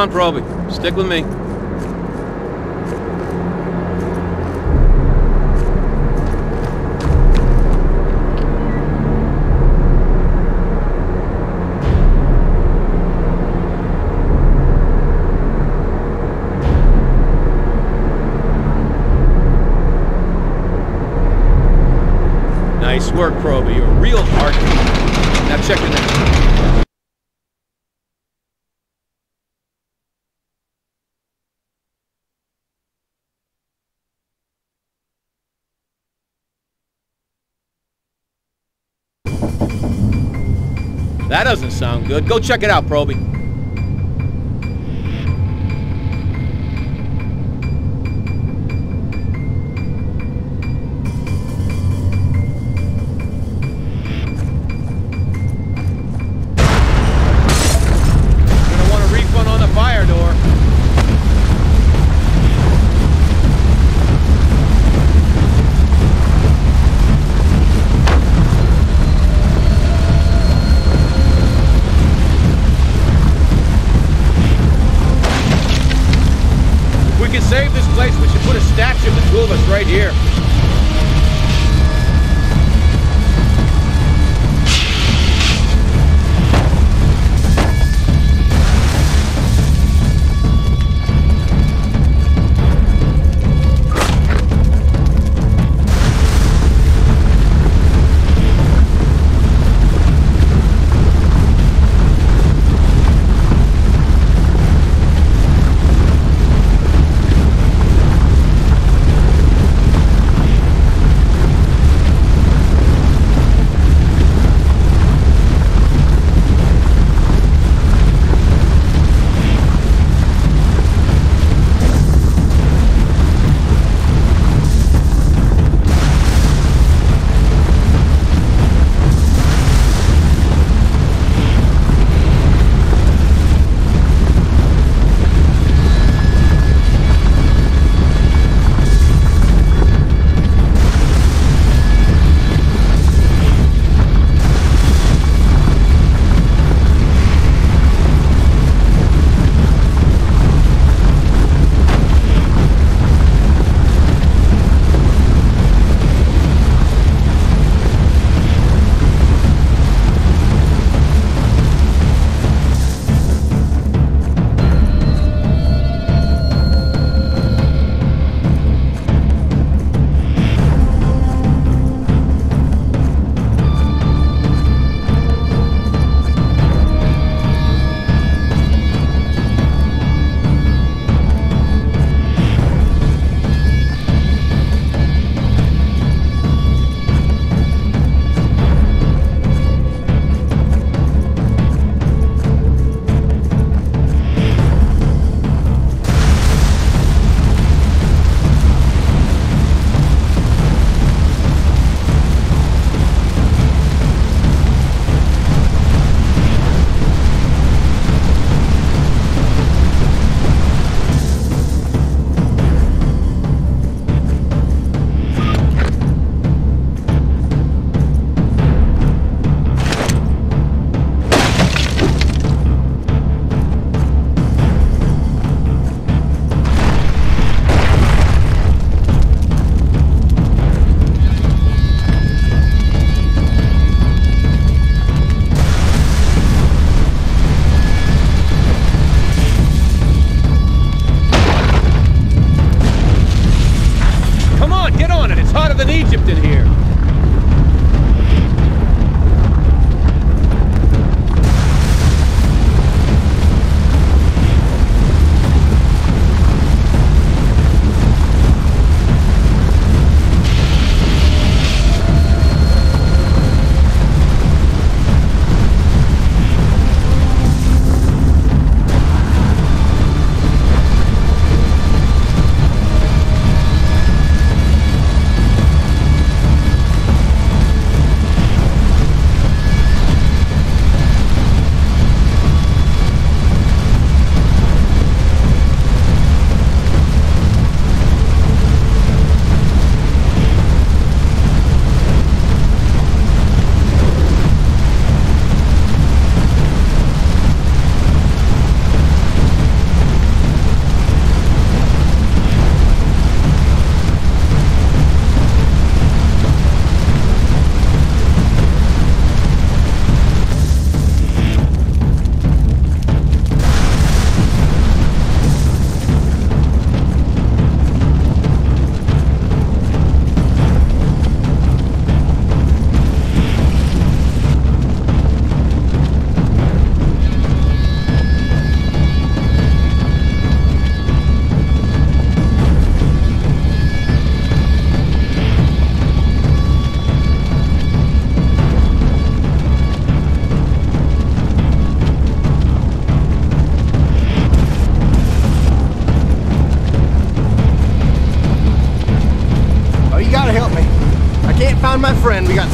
on, Proby. Stick with me. Nice work, Proby. You're a real hard. Now check it out. That doesn't sound good. Go check it out, Proby.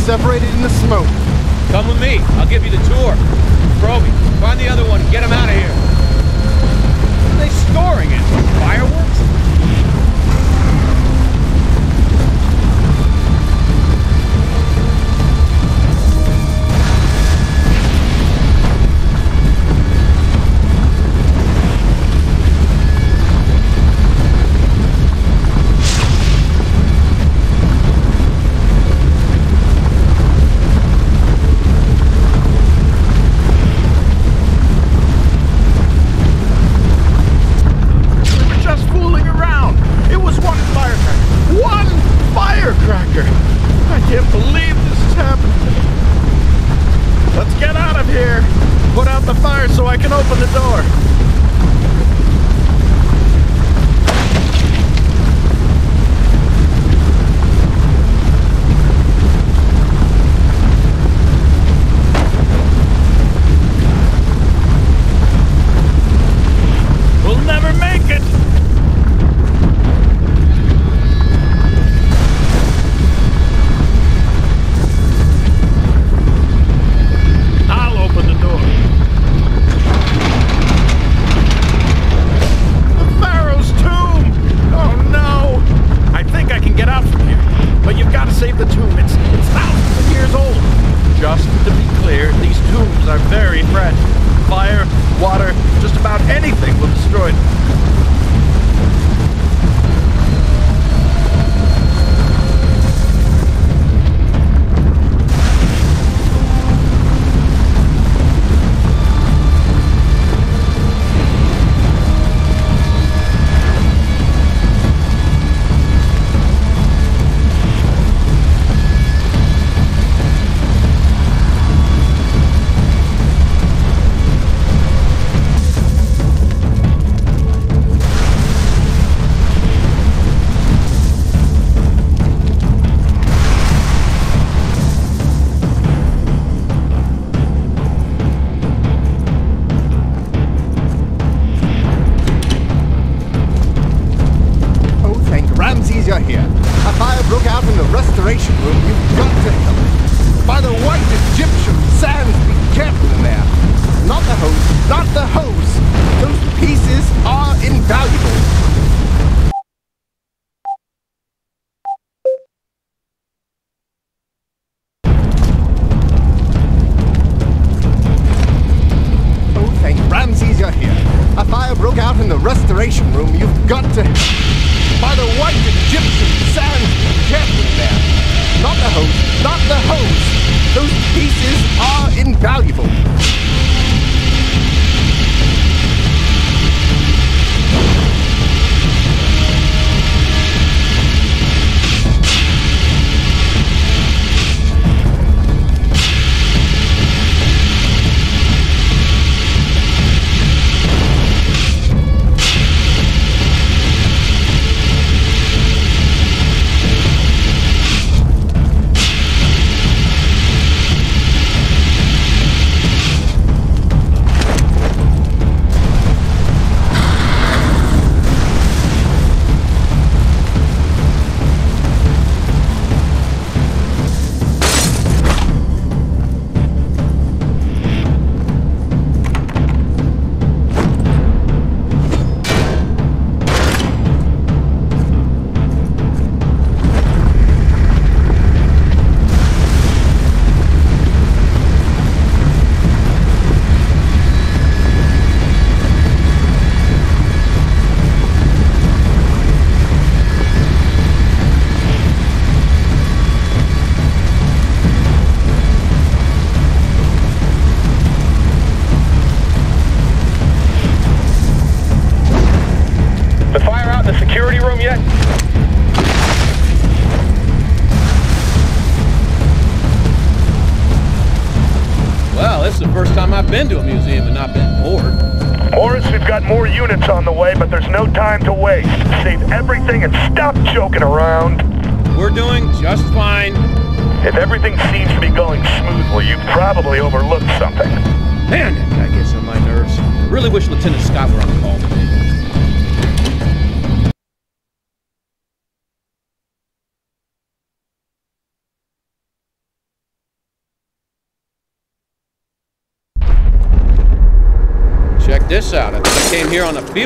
Separated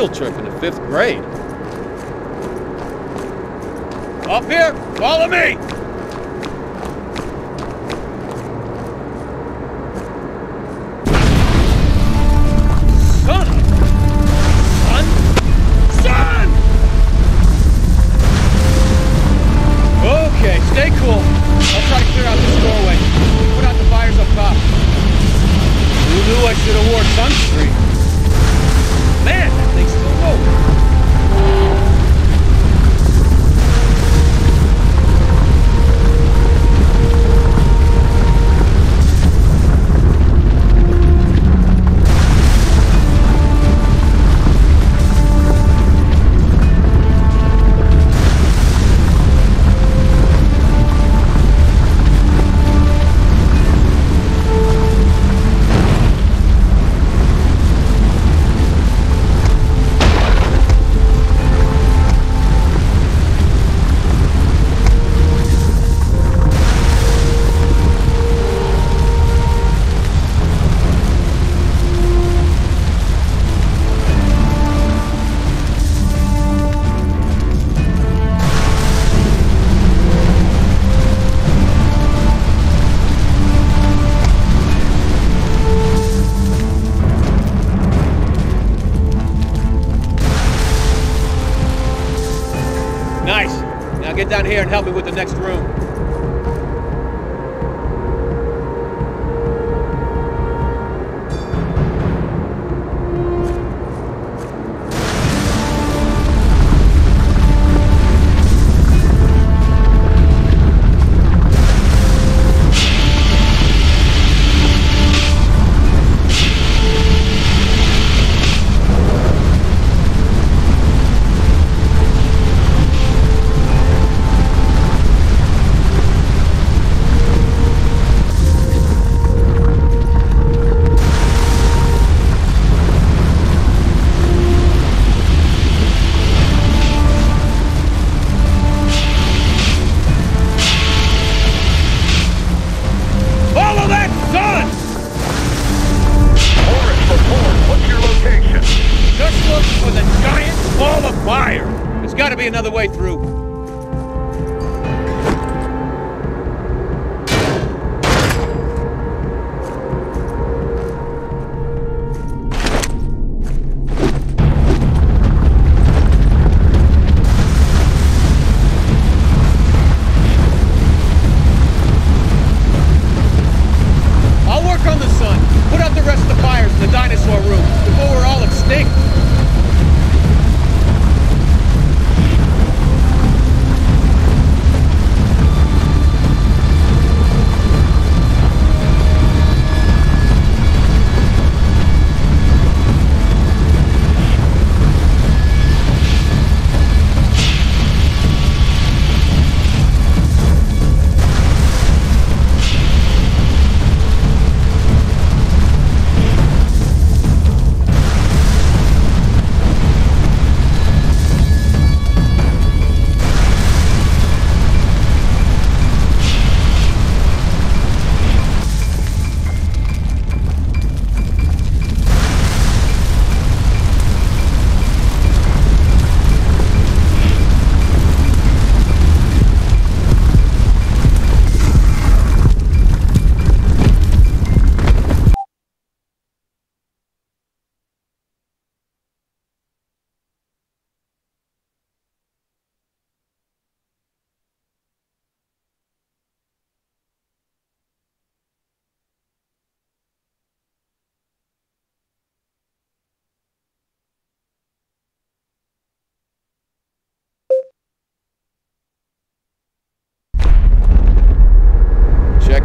field trip in the fifth grade.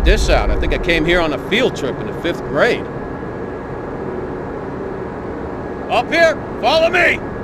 dish out. I think I came here on a field trip in the fifth grade. Up here, follow me!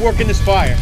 work in this fire.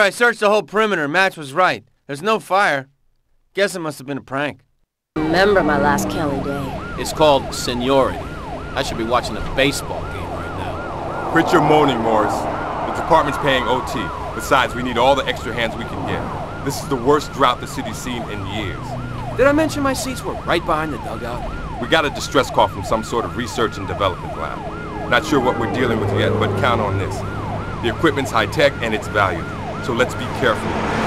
Sir, I searched the whole perimeter. Match was right. There's no fire. Guess it must have been a prank.
Remember my last Kelly day.
It's called seniority. I should be watching a baseball game right now.
Quit your moaning, Morris. The department's paying OT. Besides, we need all the extra hands we can get. This is the worst drought the city's seen in years.
Did I mention my seats were right behind the dugout?
We got a distress call from some sort of research and development lab. Not sure what we're dealing with yet, but count on this. The equipment's high-tech and it's valued, so let's be careful.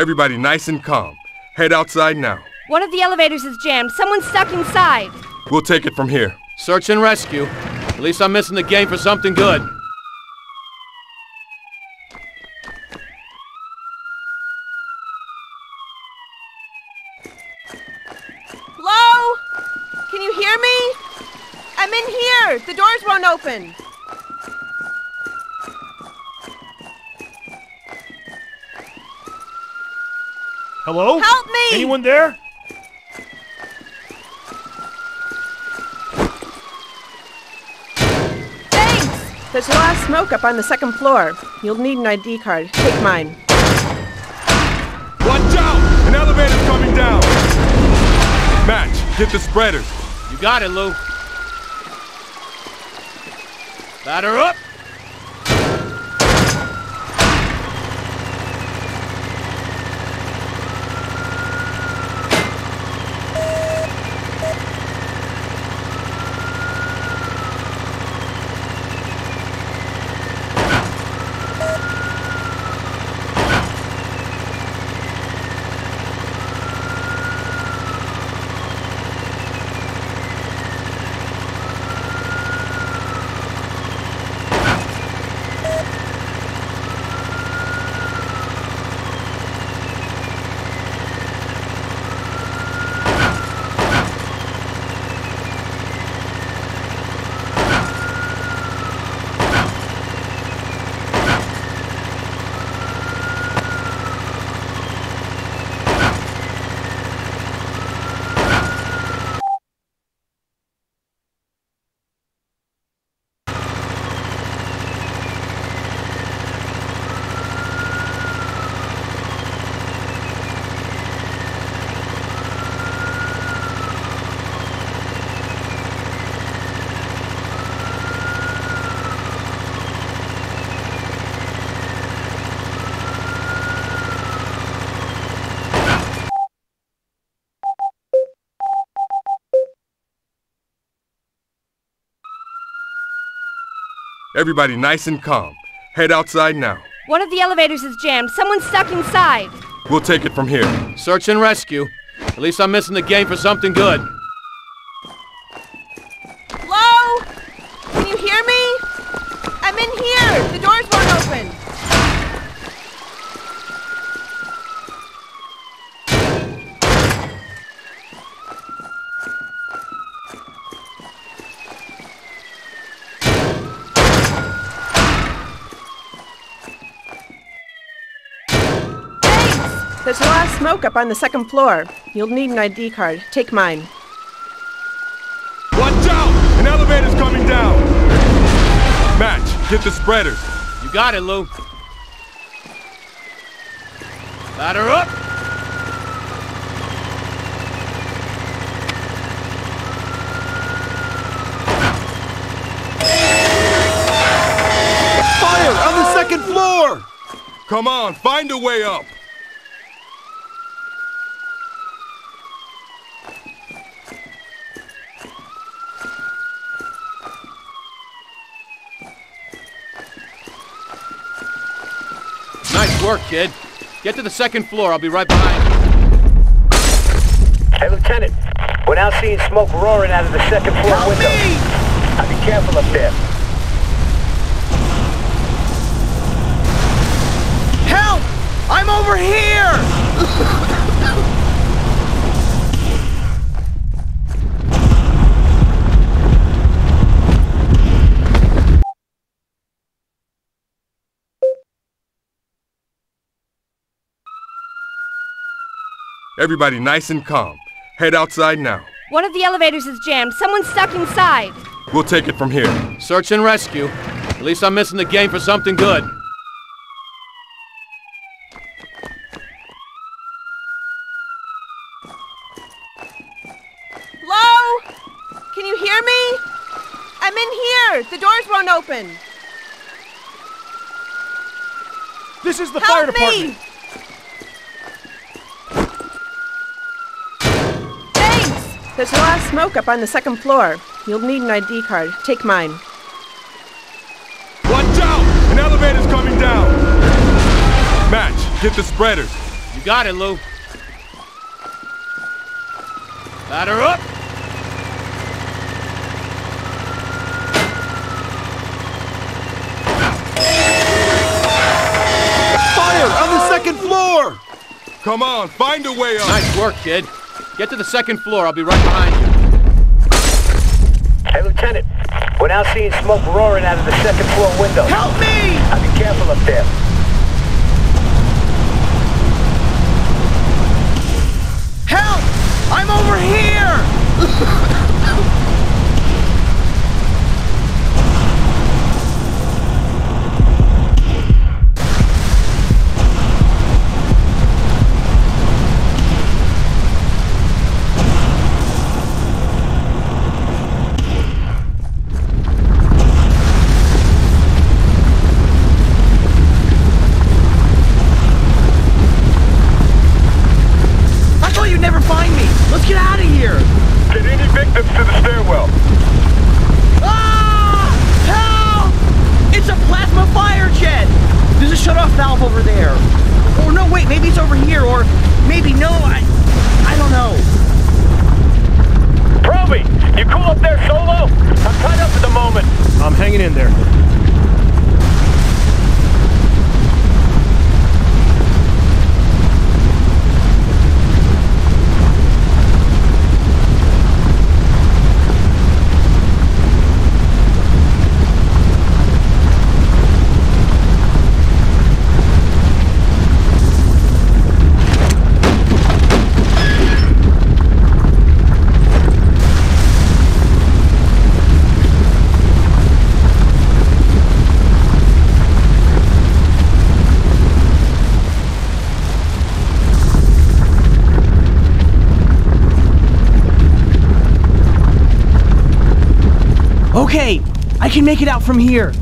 Everybody nice and calm. Head outside now.
One of the elevators is jammed. Someone's stuck inside.
We'll take it from here.
Search and rescue. At least I'm missing the game for something good.
Hello? Can you hear me? I'm in here. The doors won't open.
Hello?
Help me!
Anyone there?
Thanks! There's a lot of smoke up on the second floor. You'll need an ID card. Take mine.
Watch out! An elevator's coming down! Match, get the spreaders.
You got it, Lou. Batter up!
Everybody nice and calm. Head outside now.
One of the elevators is jammed. Someone's stuck inside.
We'll take it from here.
Search and rescue. At least I'm missing the game for something good.
Hello? Can you hear me? I'm in here. The doors won't open. Thanks! There's a lot of smoke up on the second floor. You'll need an ID card. Take mine.
Watch out! An elevator's coming down! Match, get the spreaders.
You got it, Lou. Ladder up!
Fire on the second floor!
Come on, find a way up!
Work, kid. Get to the second floor. I'll be right behind you.
Hey, Lieutenant. We're now seeing smoke roaring out of the second floor
Help
window.
me!
Now be careful up there.
Help! I'm over here!
Everybody nice and calm. Head outside now.
One of the elevators is jammed. Someone's stuck inside.
We'll take it from here.
Search and rescue. At least I'm missing the game for something good.
Hello? Can you hear me? I'm in here. The doors won't open.
This is the
Help
fire department.
Thanks! There's a lot of smoke up on the second floor. You'll need an ID card. Take mine.
Watch out! An elevator's coming down! Match, get the spreaders.
You You got it, Lou. Ladder up!
Fire on the second floor!
Come on, find a way up!
Nice work, kid. Get to the second floor. I'll be right behind you.
Hey, Lieutenant. We're now seeing smoke roaring out of the second floor window.
Help me!
I'll be careful up there.
Help! I'm over here! can make it out from here.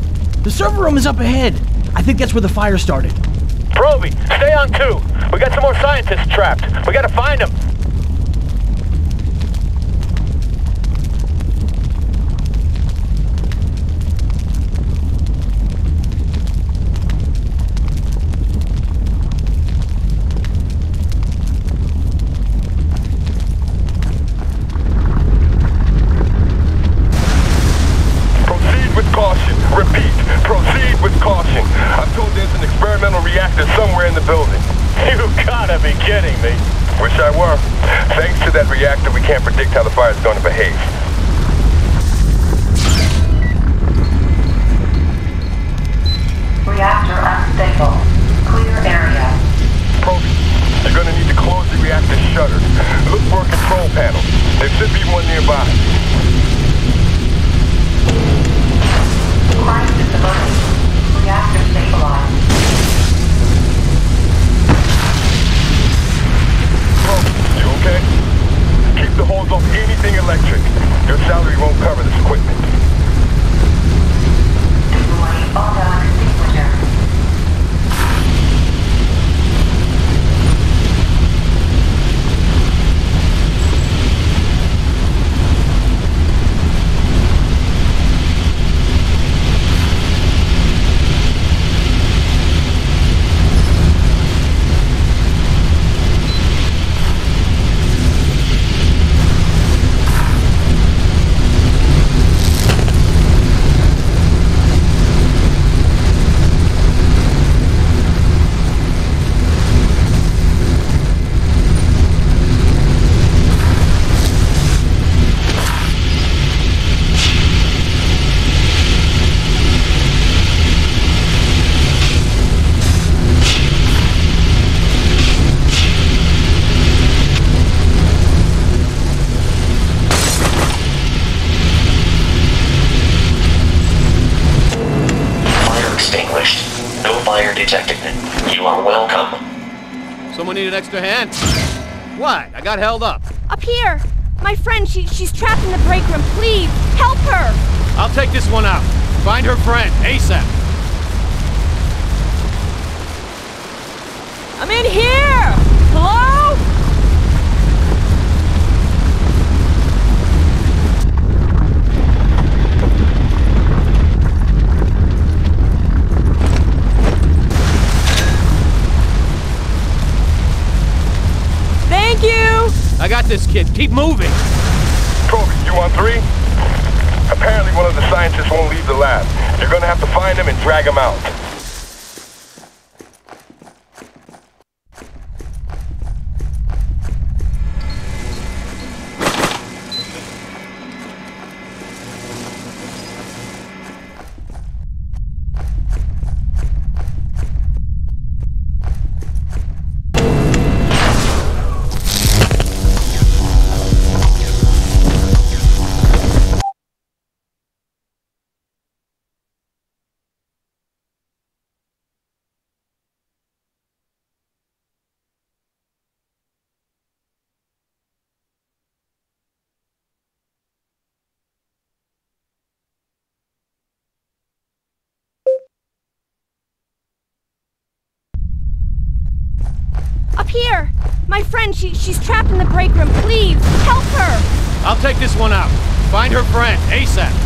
The server room is up ahead. I think that's where the fire started.
Proby, stay on two. We got some more scientists trapped. We gotta find them.
Got held up.
Up here! My friend, she, she's trapped in the break room. Please, help her!
I'll take this one out. Find her friend, ASAP. This kid. Keep moving.
Proby, you on three? Apparently one of the scientists won't leave the lab. You're gonna have to find him and drag him out.
She, she's trapped in the break room. Please, help her!
I'll take this one out. Find her friend, ASAP.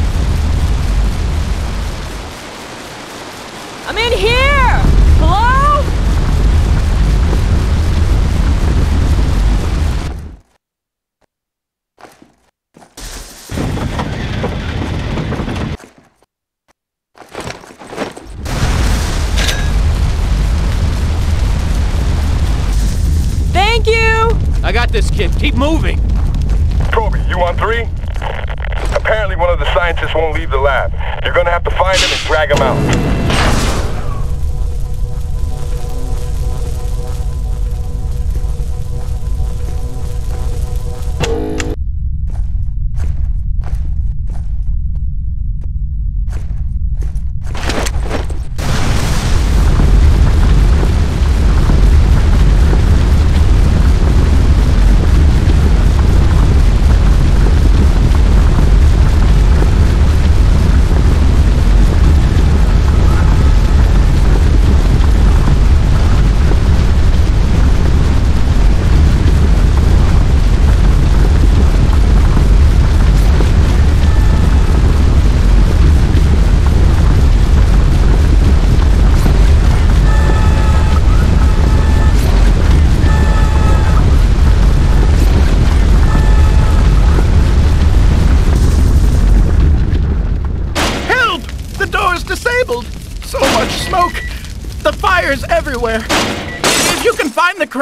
I got this kid. Keep moving.
Proby, you on three? Apparently one of the scientists won't leave the lab. You're gonna have to find him and drag him out.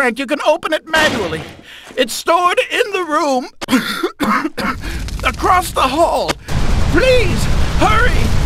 Crank, you can open it manually. It's stored in the room across the hall. Please, hurry!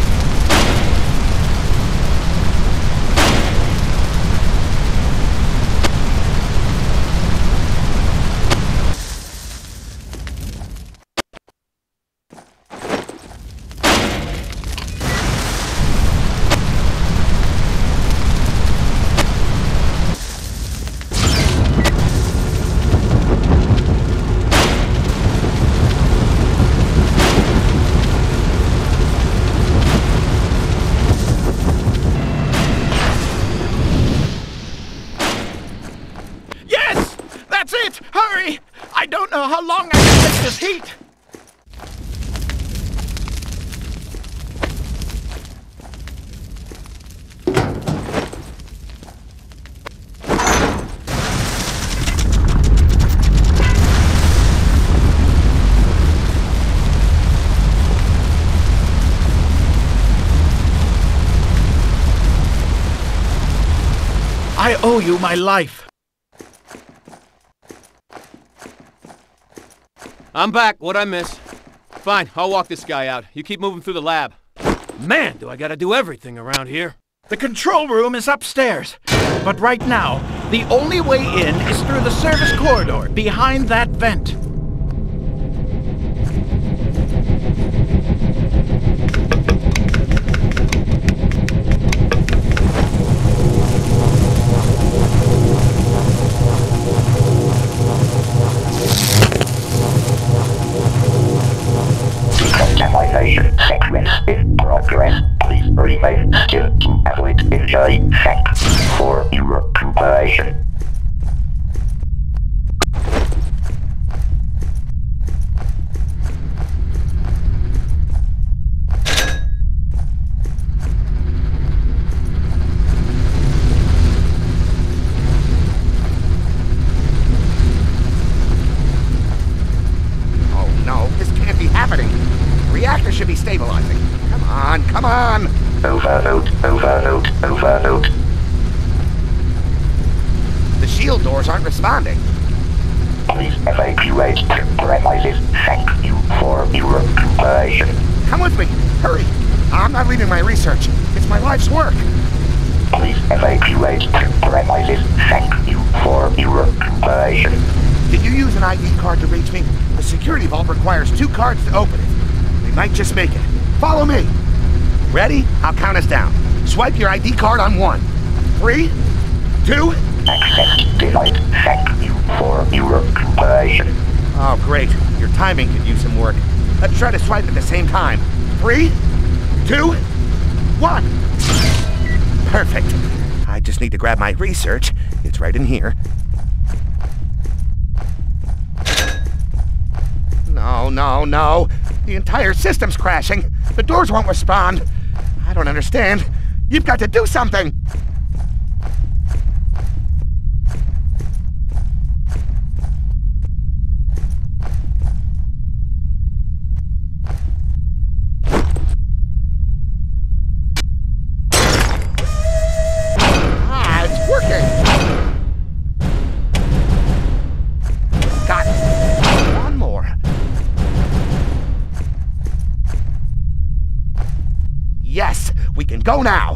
Owe you my life.
I'm back. What'd I miss? Fine, I'll walk this guy out. You keep moving through the lab. Man, do I gotta do everything around here.
The control room is upstairs. But right now, the only way in is through the service corridor behind that vent.
Injury. Check for your compilation.
Come with me. Hurry. I'm not leaving my research. It's my life's work.
Please evacuate premises. Thank you for your cooperation.
Did you use an ID card to reach me? The security vault requires two cards to open it. We might just make it. Follow me. Ready? I'll count us down. Swipe your ID card on one. Three, two.
Access denied. Thank you for your cooperation.
Oh, great. Your timing could use some work. Let's try to swipe at the same time. Three, two, one. Perfect. I just need to grab my research. It's right in here. No, no, no. The entire system's crashing. The doors won't respond. I don't understand. You've got to do something. Go now.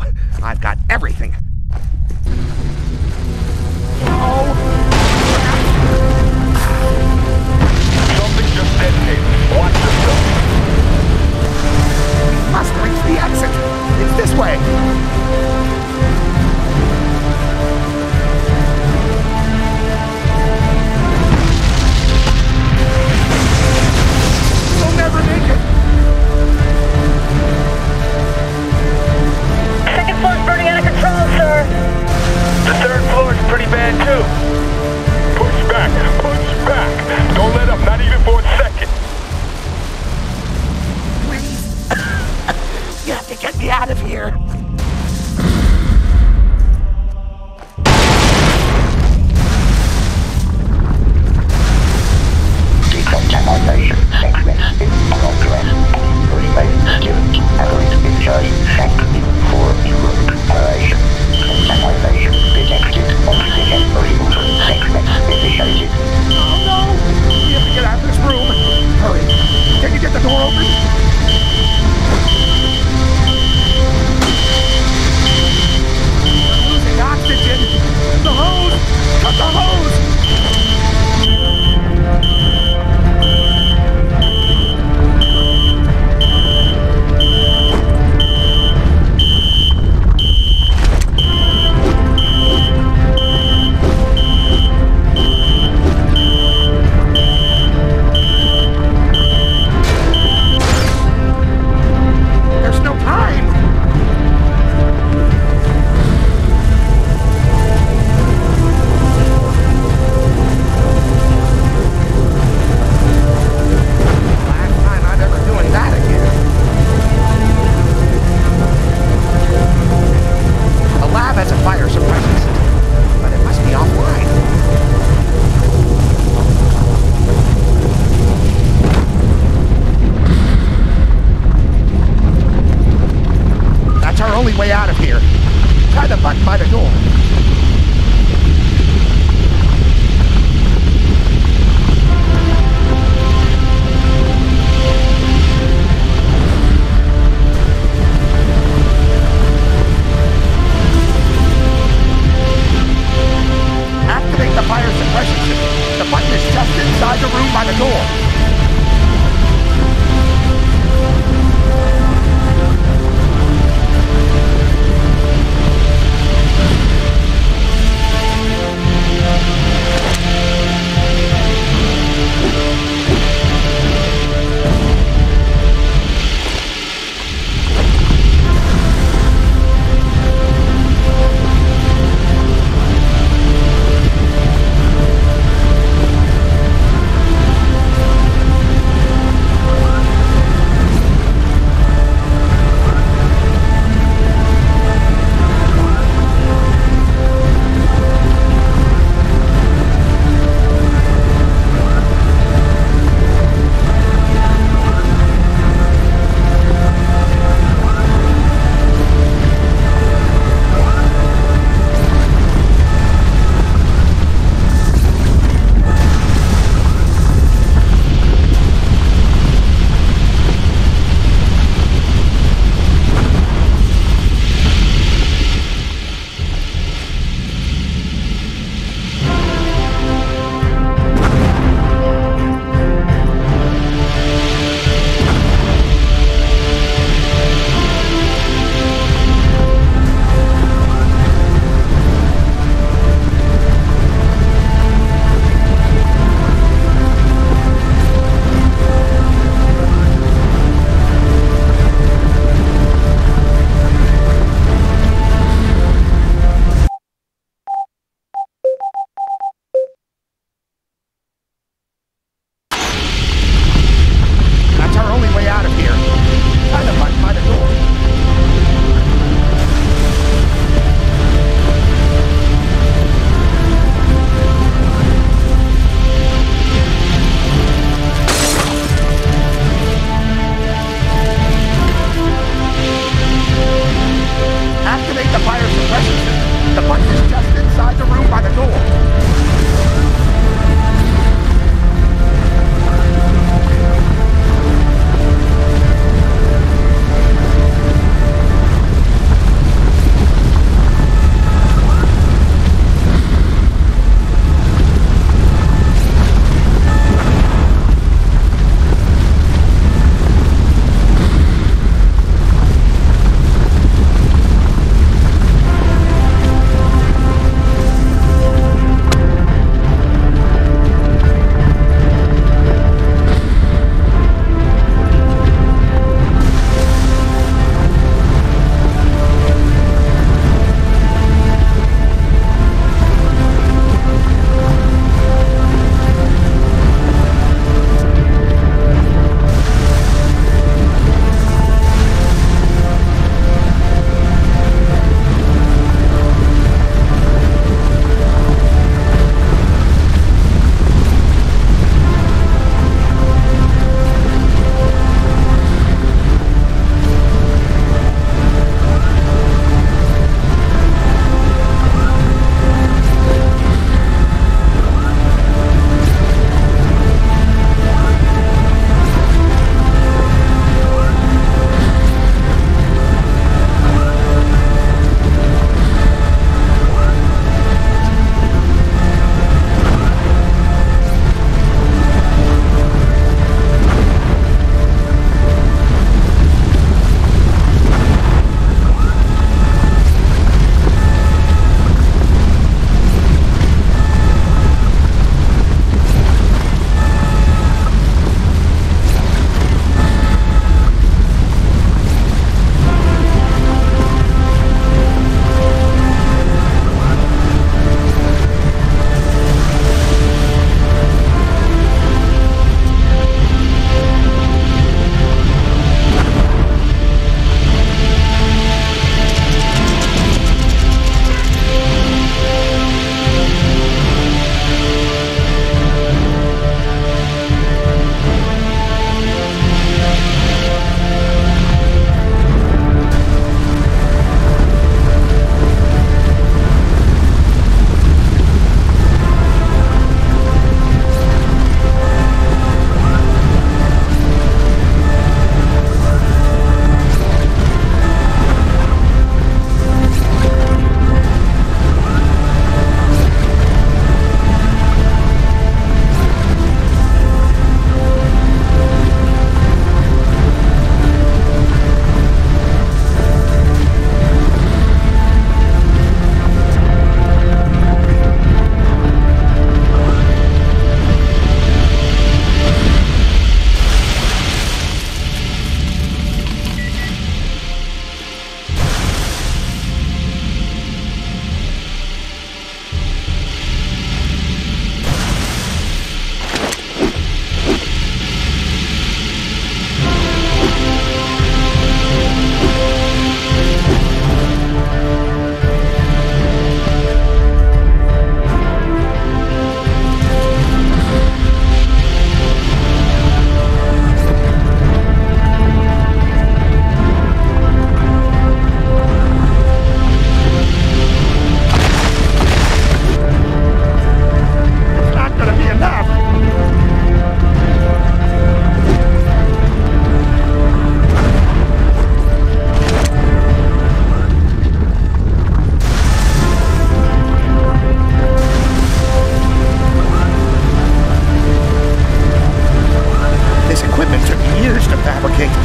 this
equipment
took years to
fabricate.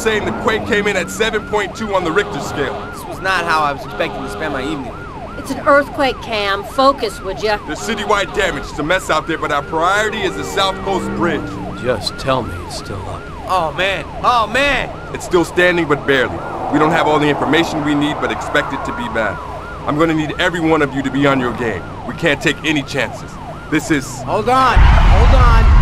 saying the quake came in at 7.2 on the Richter scale.
This was not how I was expecting to spend my evening.
It's an earthquake, Cam. Focus, would you?
There's citywide damage. It's a mess out there, but our priority is the South Coast Bridge.
Just tell me it's still up.
Oh, man. Oh, man!
It's still standing, but barely. We don't have all the information we need, but expect it to be bad. I'm gonna need every one of you to be on your game. We can't take any chances. This is...
Hold on! Hold on!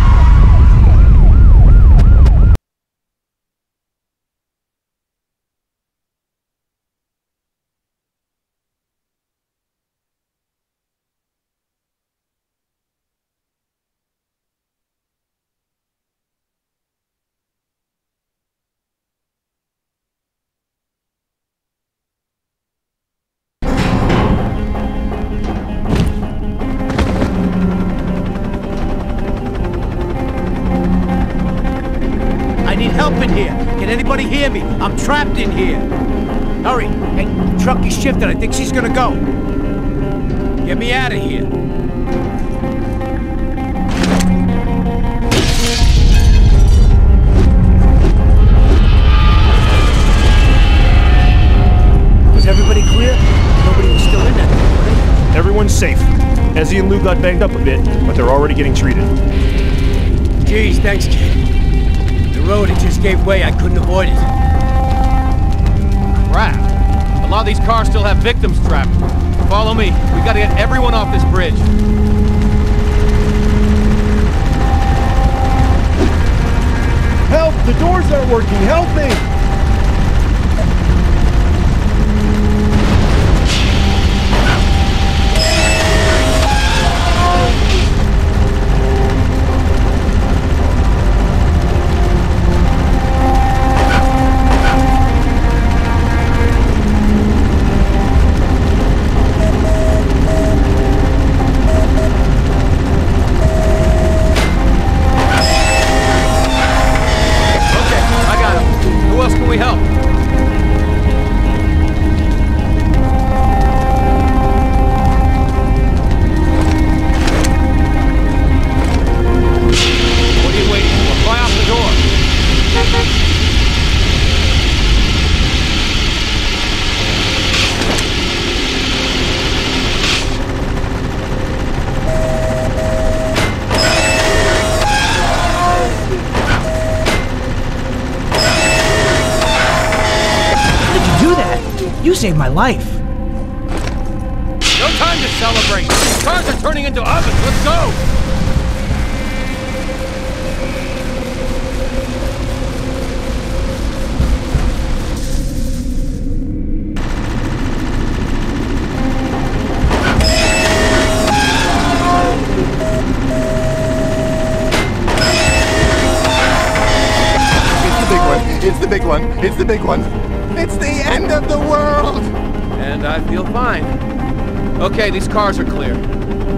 These cars are clear.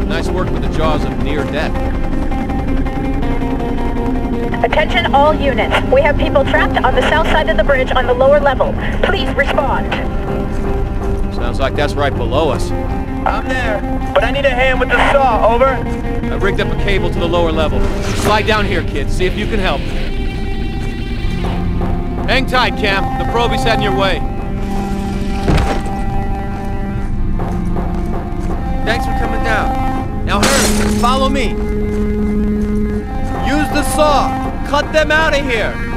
Nice work with the jaws of near death.
Attention all units. We have people trapped on the south side of the bridge on the lower level. Please respond.
Sounds like that's right below us.
I'm there, but I need a hand with the saw, over.
I rigged up a cable to the lower level. Slide down here, kid. See if you can help. Hang tight, Cam. The Proby's heading your way.
Thanks for coming down. Now hurry, follow me. Use the saw. Cut them out of here.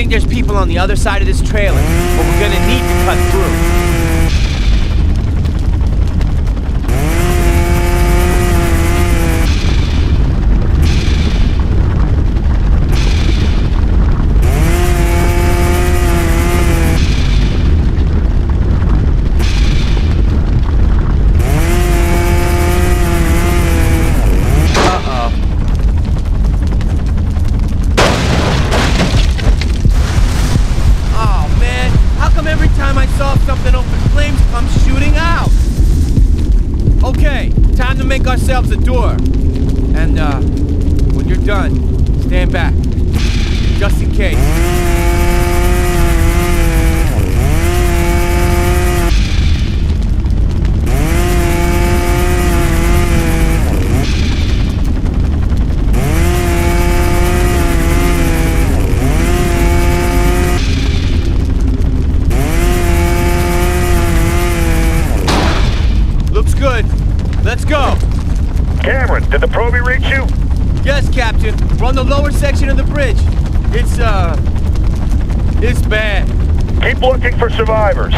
think there's people on the other side of this trailer, but we're gonna the lower section of the bridge. It's, uh... It's bad.
Keep looking for survivors.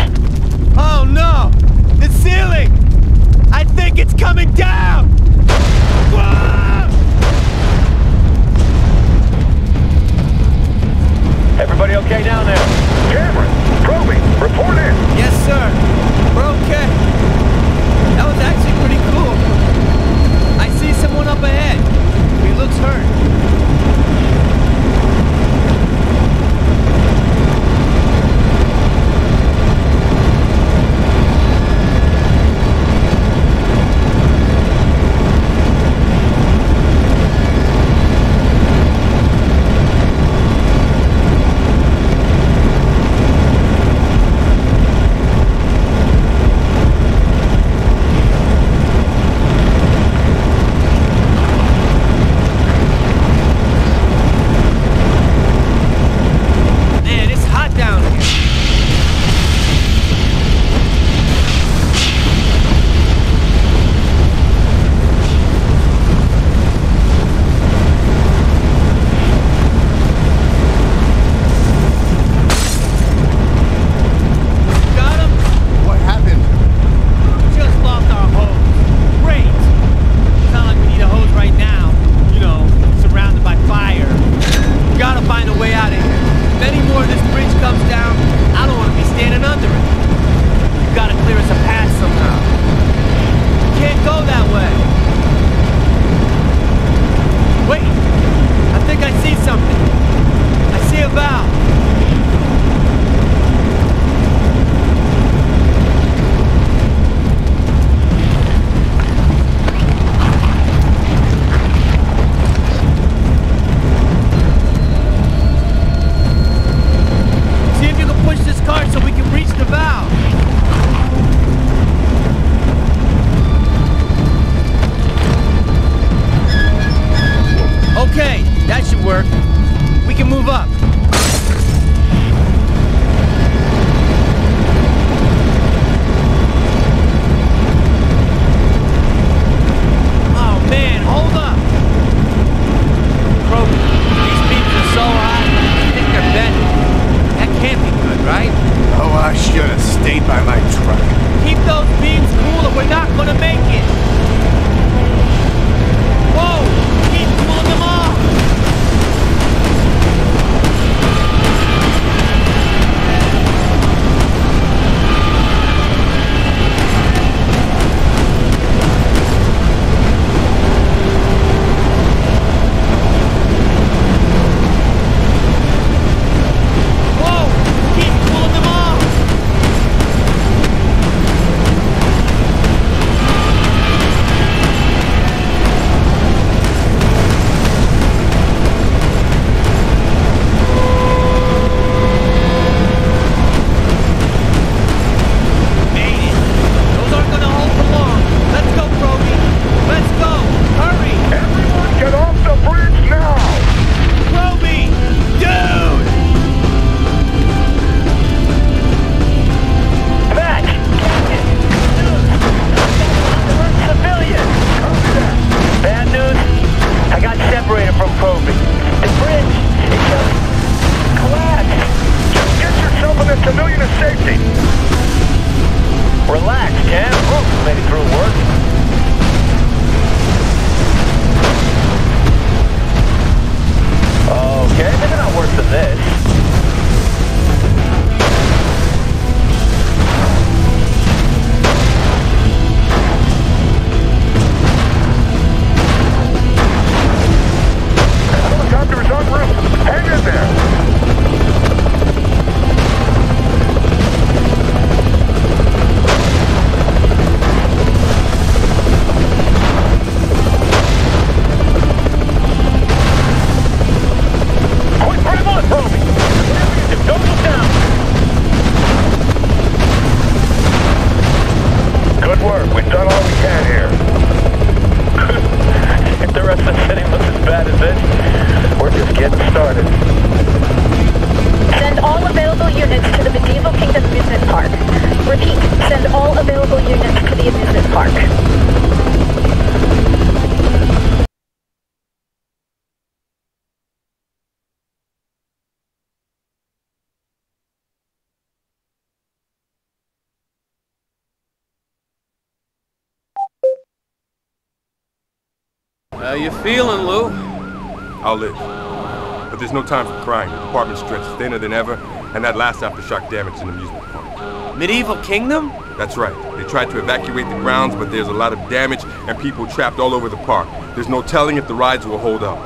And that last aftershock damage an amusement park.
Medieval Kingdom?
That's right. They tried to evacuate the grounds, but there's a lot of damage and people trapped all over the park. There's no telling if the rides will hold up.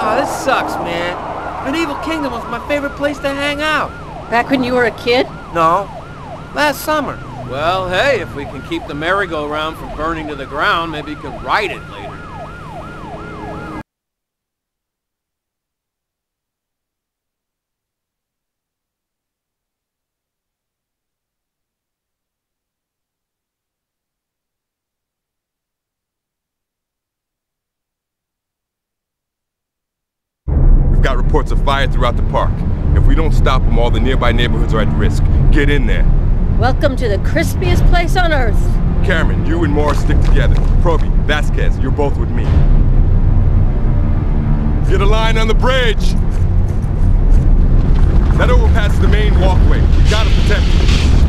Oh, this sucks, man. Medieval Kingdom was my favorite place to hang out.
Back when you were a kid?
No. Last summer.
Well, hey, if we can keep the merry-go-round from burning to the ground, maybe you can ride it later.
Throughout the park. If we don't stop them, all the nearby neighborhoods are at risk. Get in there.
Welcome to the crispiest place on earth.
Cameron, you and Morris stick together. Proby, Vasquez, you're both with me. Get a line on the bridge! That overpass is the main walkway. We gotta protect it.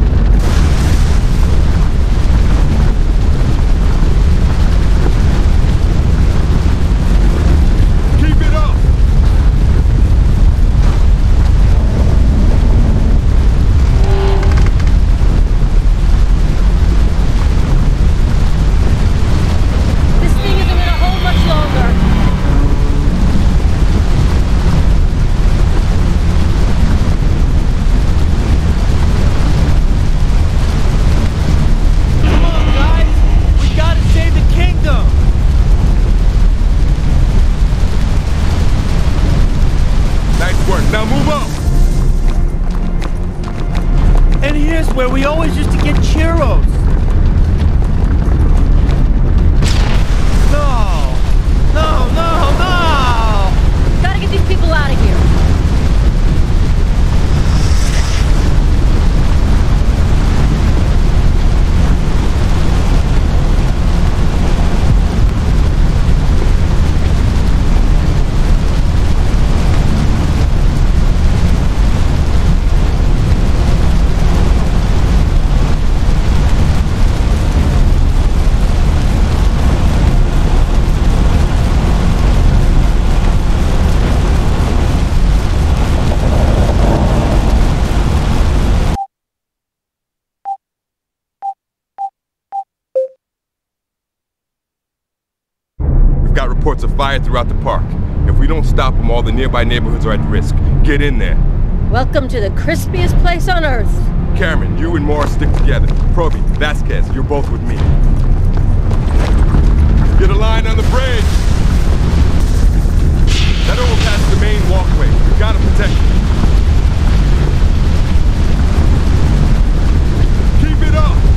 fire throughout the park. If we don't stop them, all the nearby neighborhoods are at risk. Get in there.
Welcome to the crispiest place on earth.
Cameron, you and Morris stick together. Proby, Vasquez, you're both with me. Get a line on the bridge. That overpass the main walkway. We gotta protect it. Keep it up!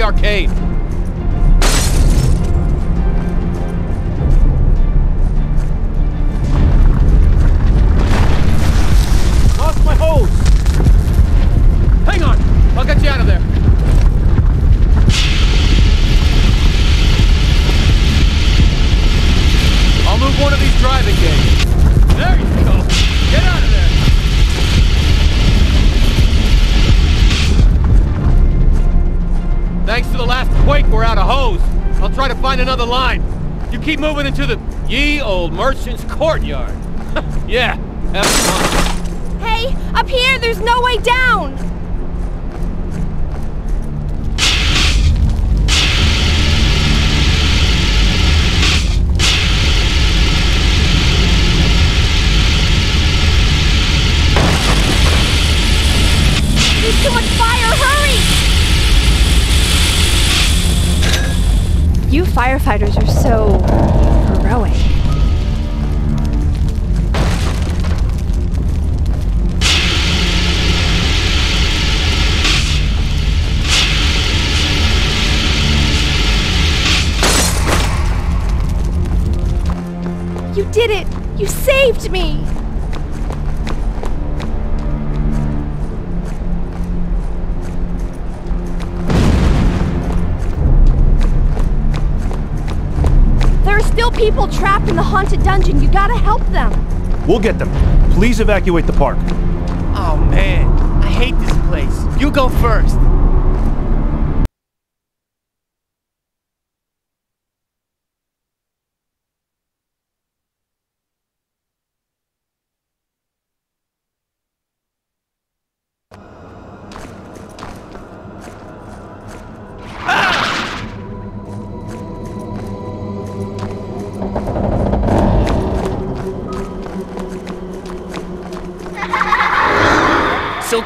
the
arcade. keep moving into the ye old merchant's courtyard.
You saved me! There are still people trapped in the haunted dungeon. You gotta help them.
We'll get them. Please evacuate the park.
Oh man, I hate this place. You go first.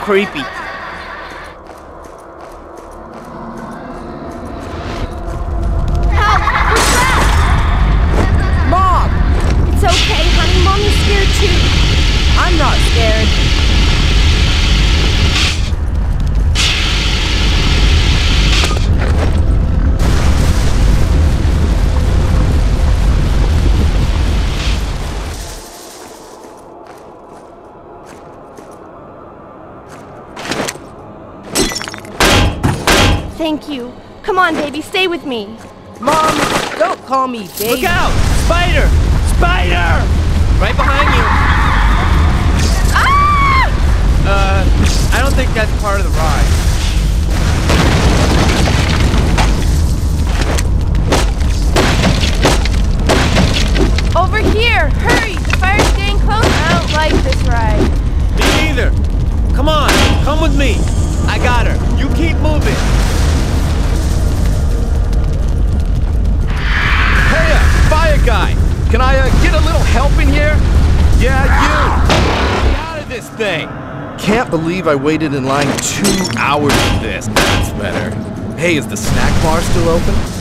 creepy. I
waited in line two hours for this. That's better. Hey, is the snack bar still open?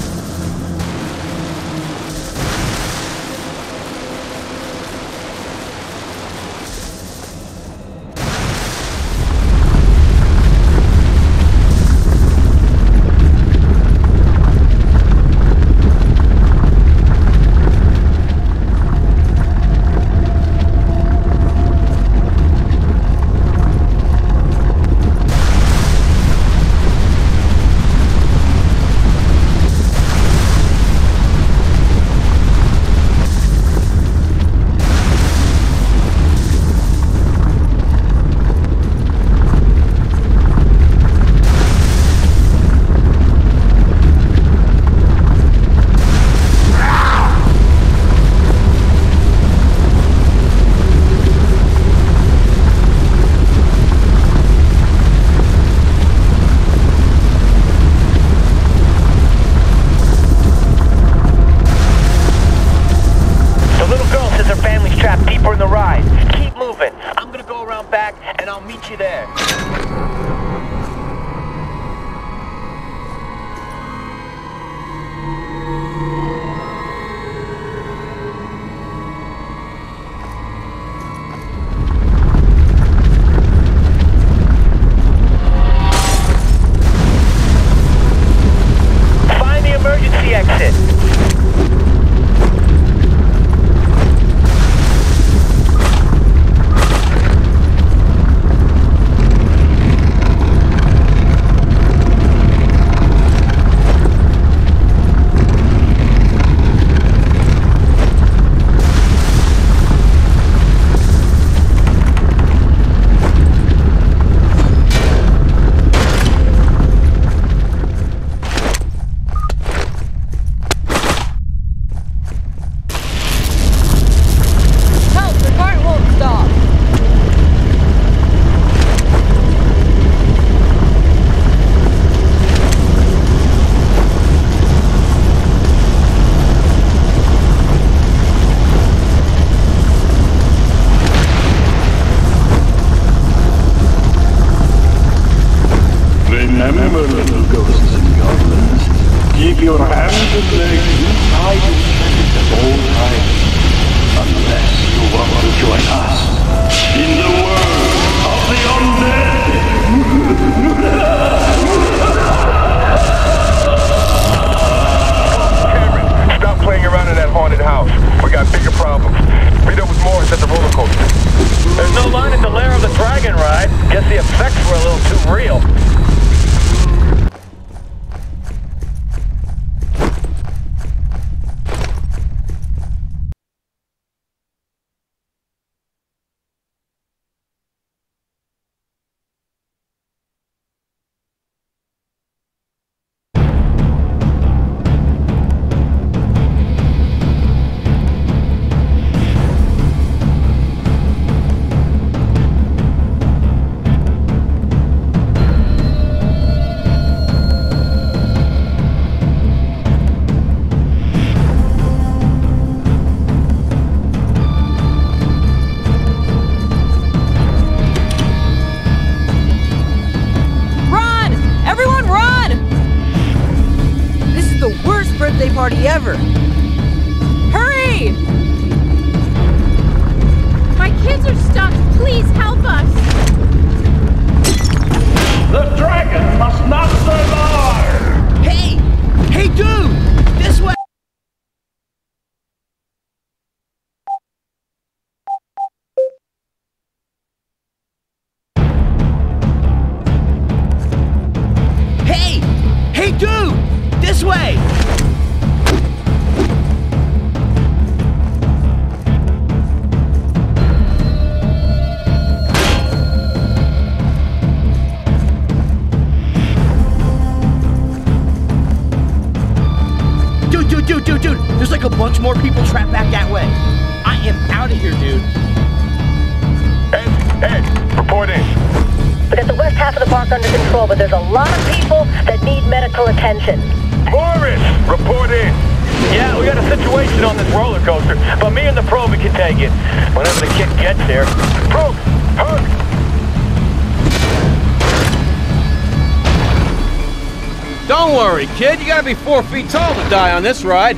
Don't worry, kid. You gotta be four feet tall to die on this ride.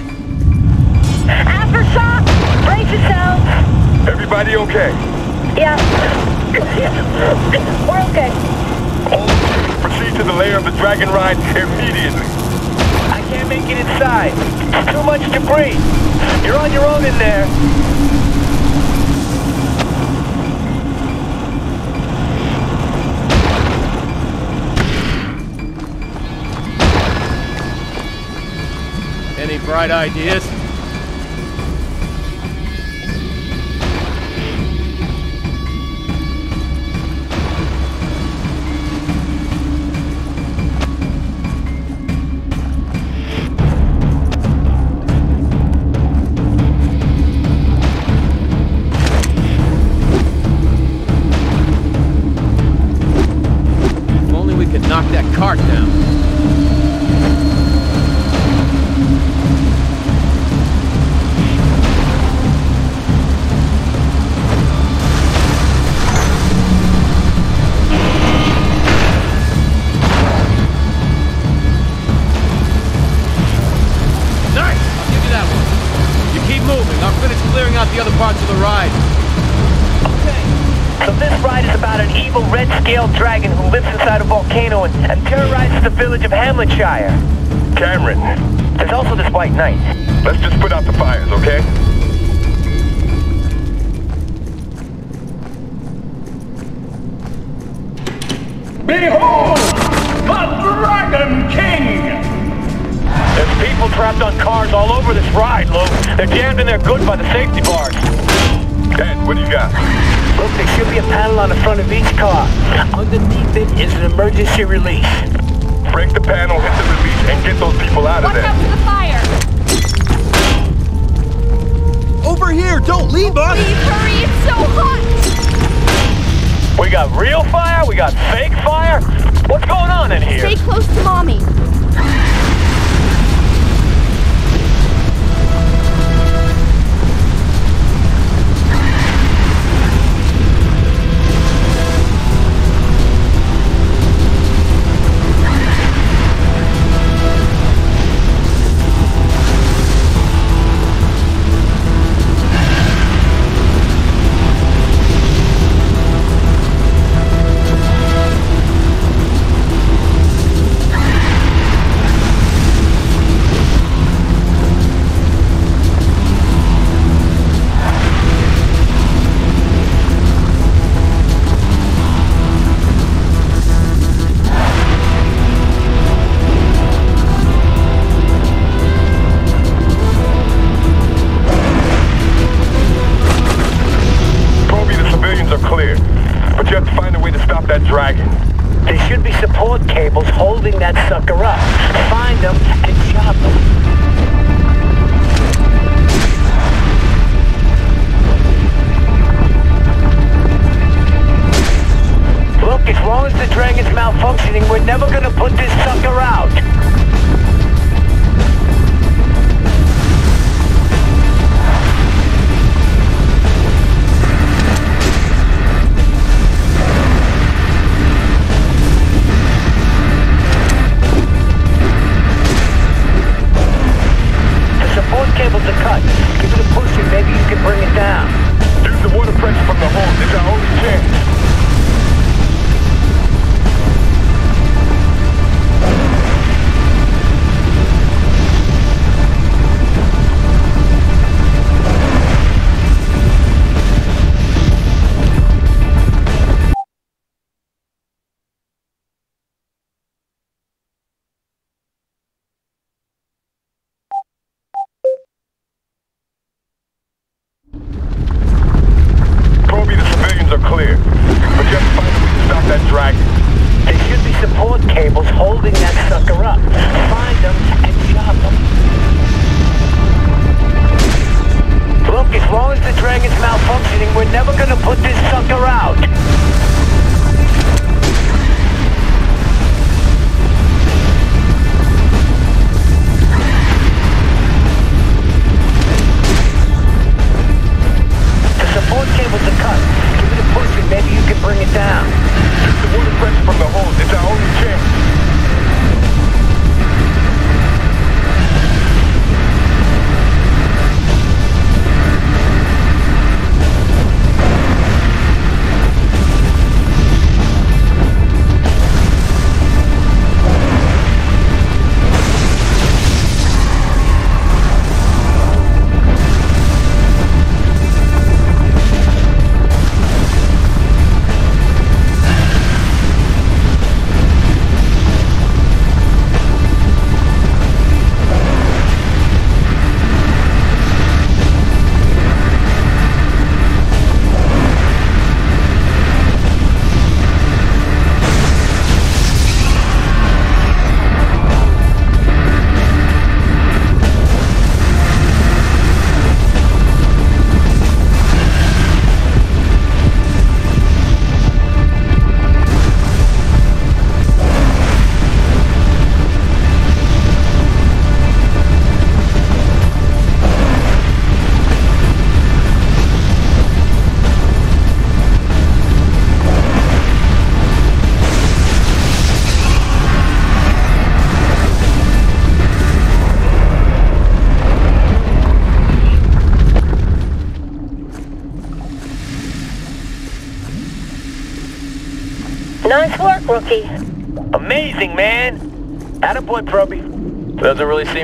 Aftershock! Brace yourself.
Everybody okay?
Yeah. We're okay.
All proceed to the lair of the dragon ride immediately. I can't make it inside. Too much debris. You're on your own in there.
great ideas. Shire.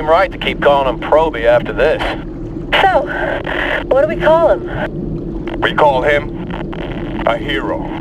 seem right to keep calling him Proby after this.
So, what do we call him?
We call him a hero.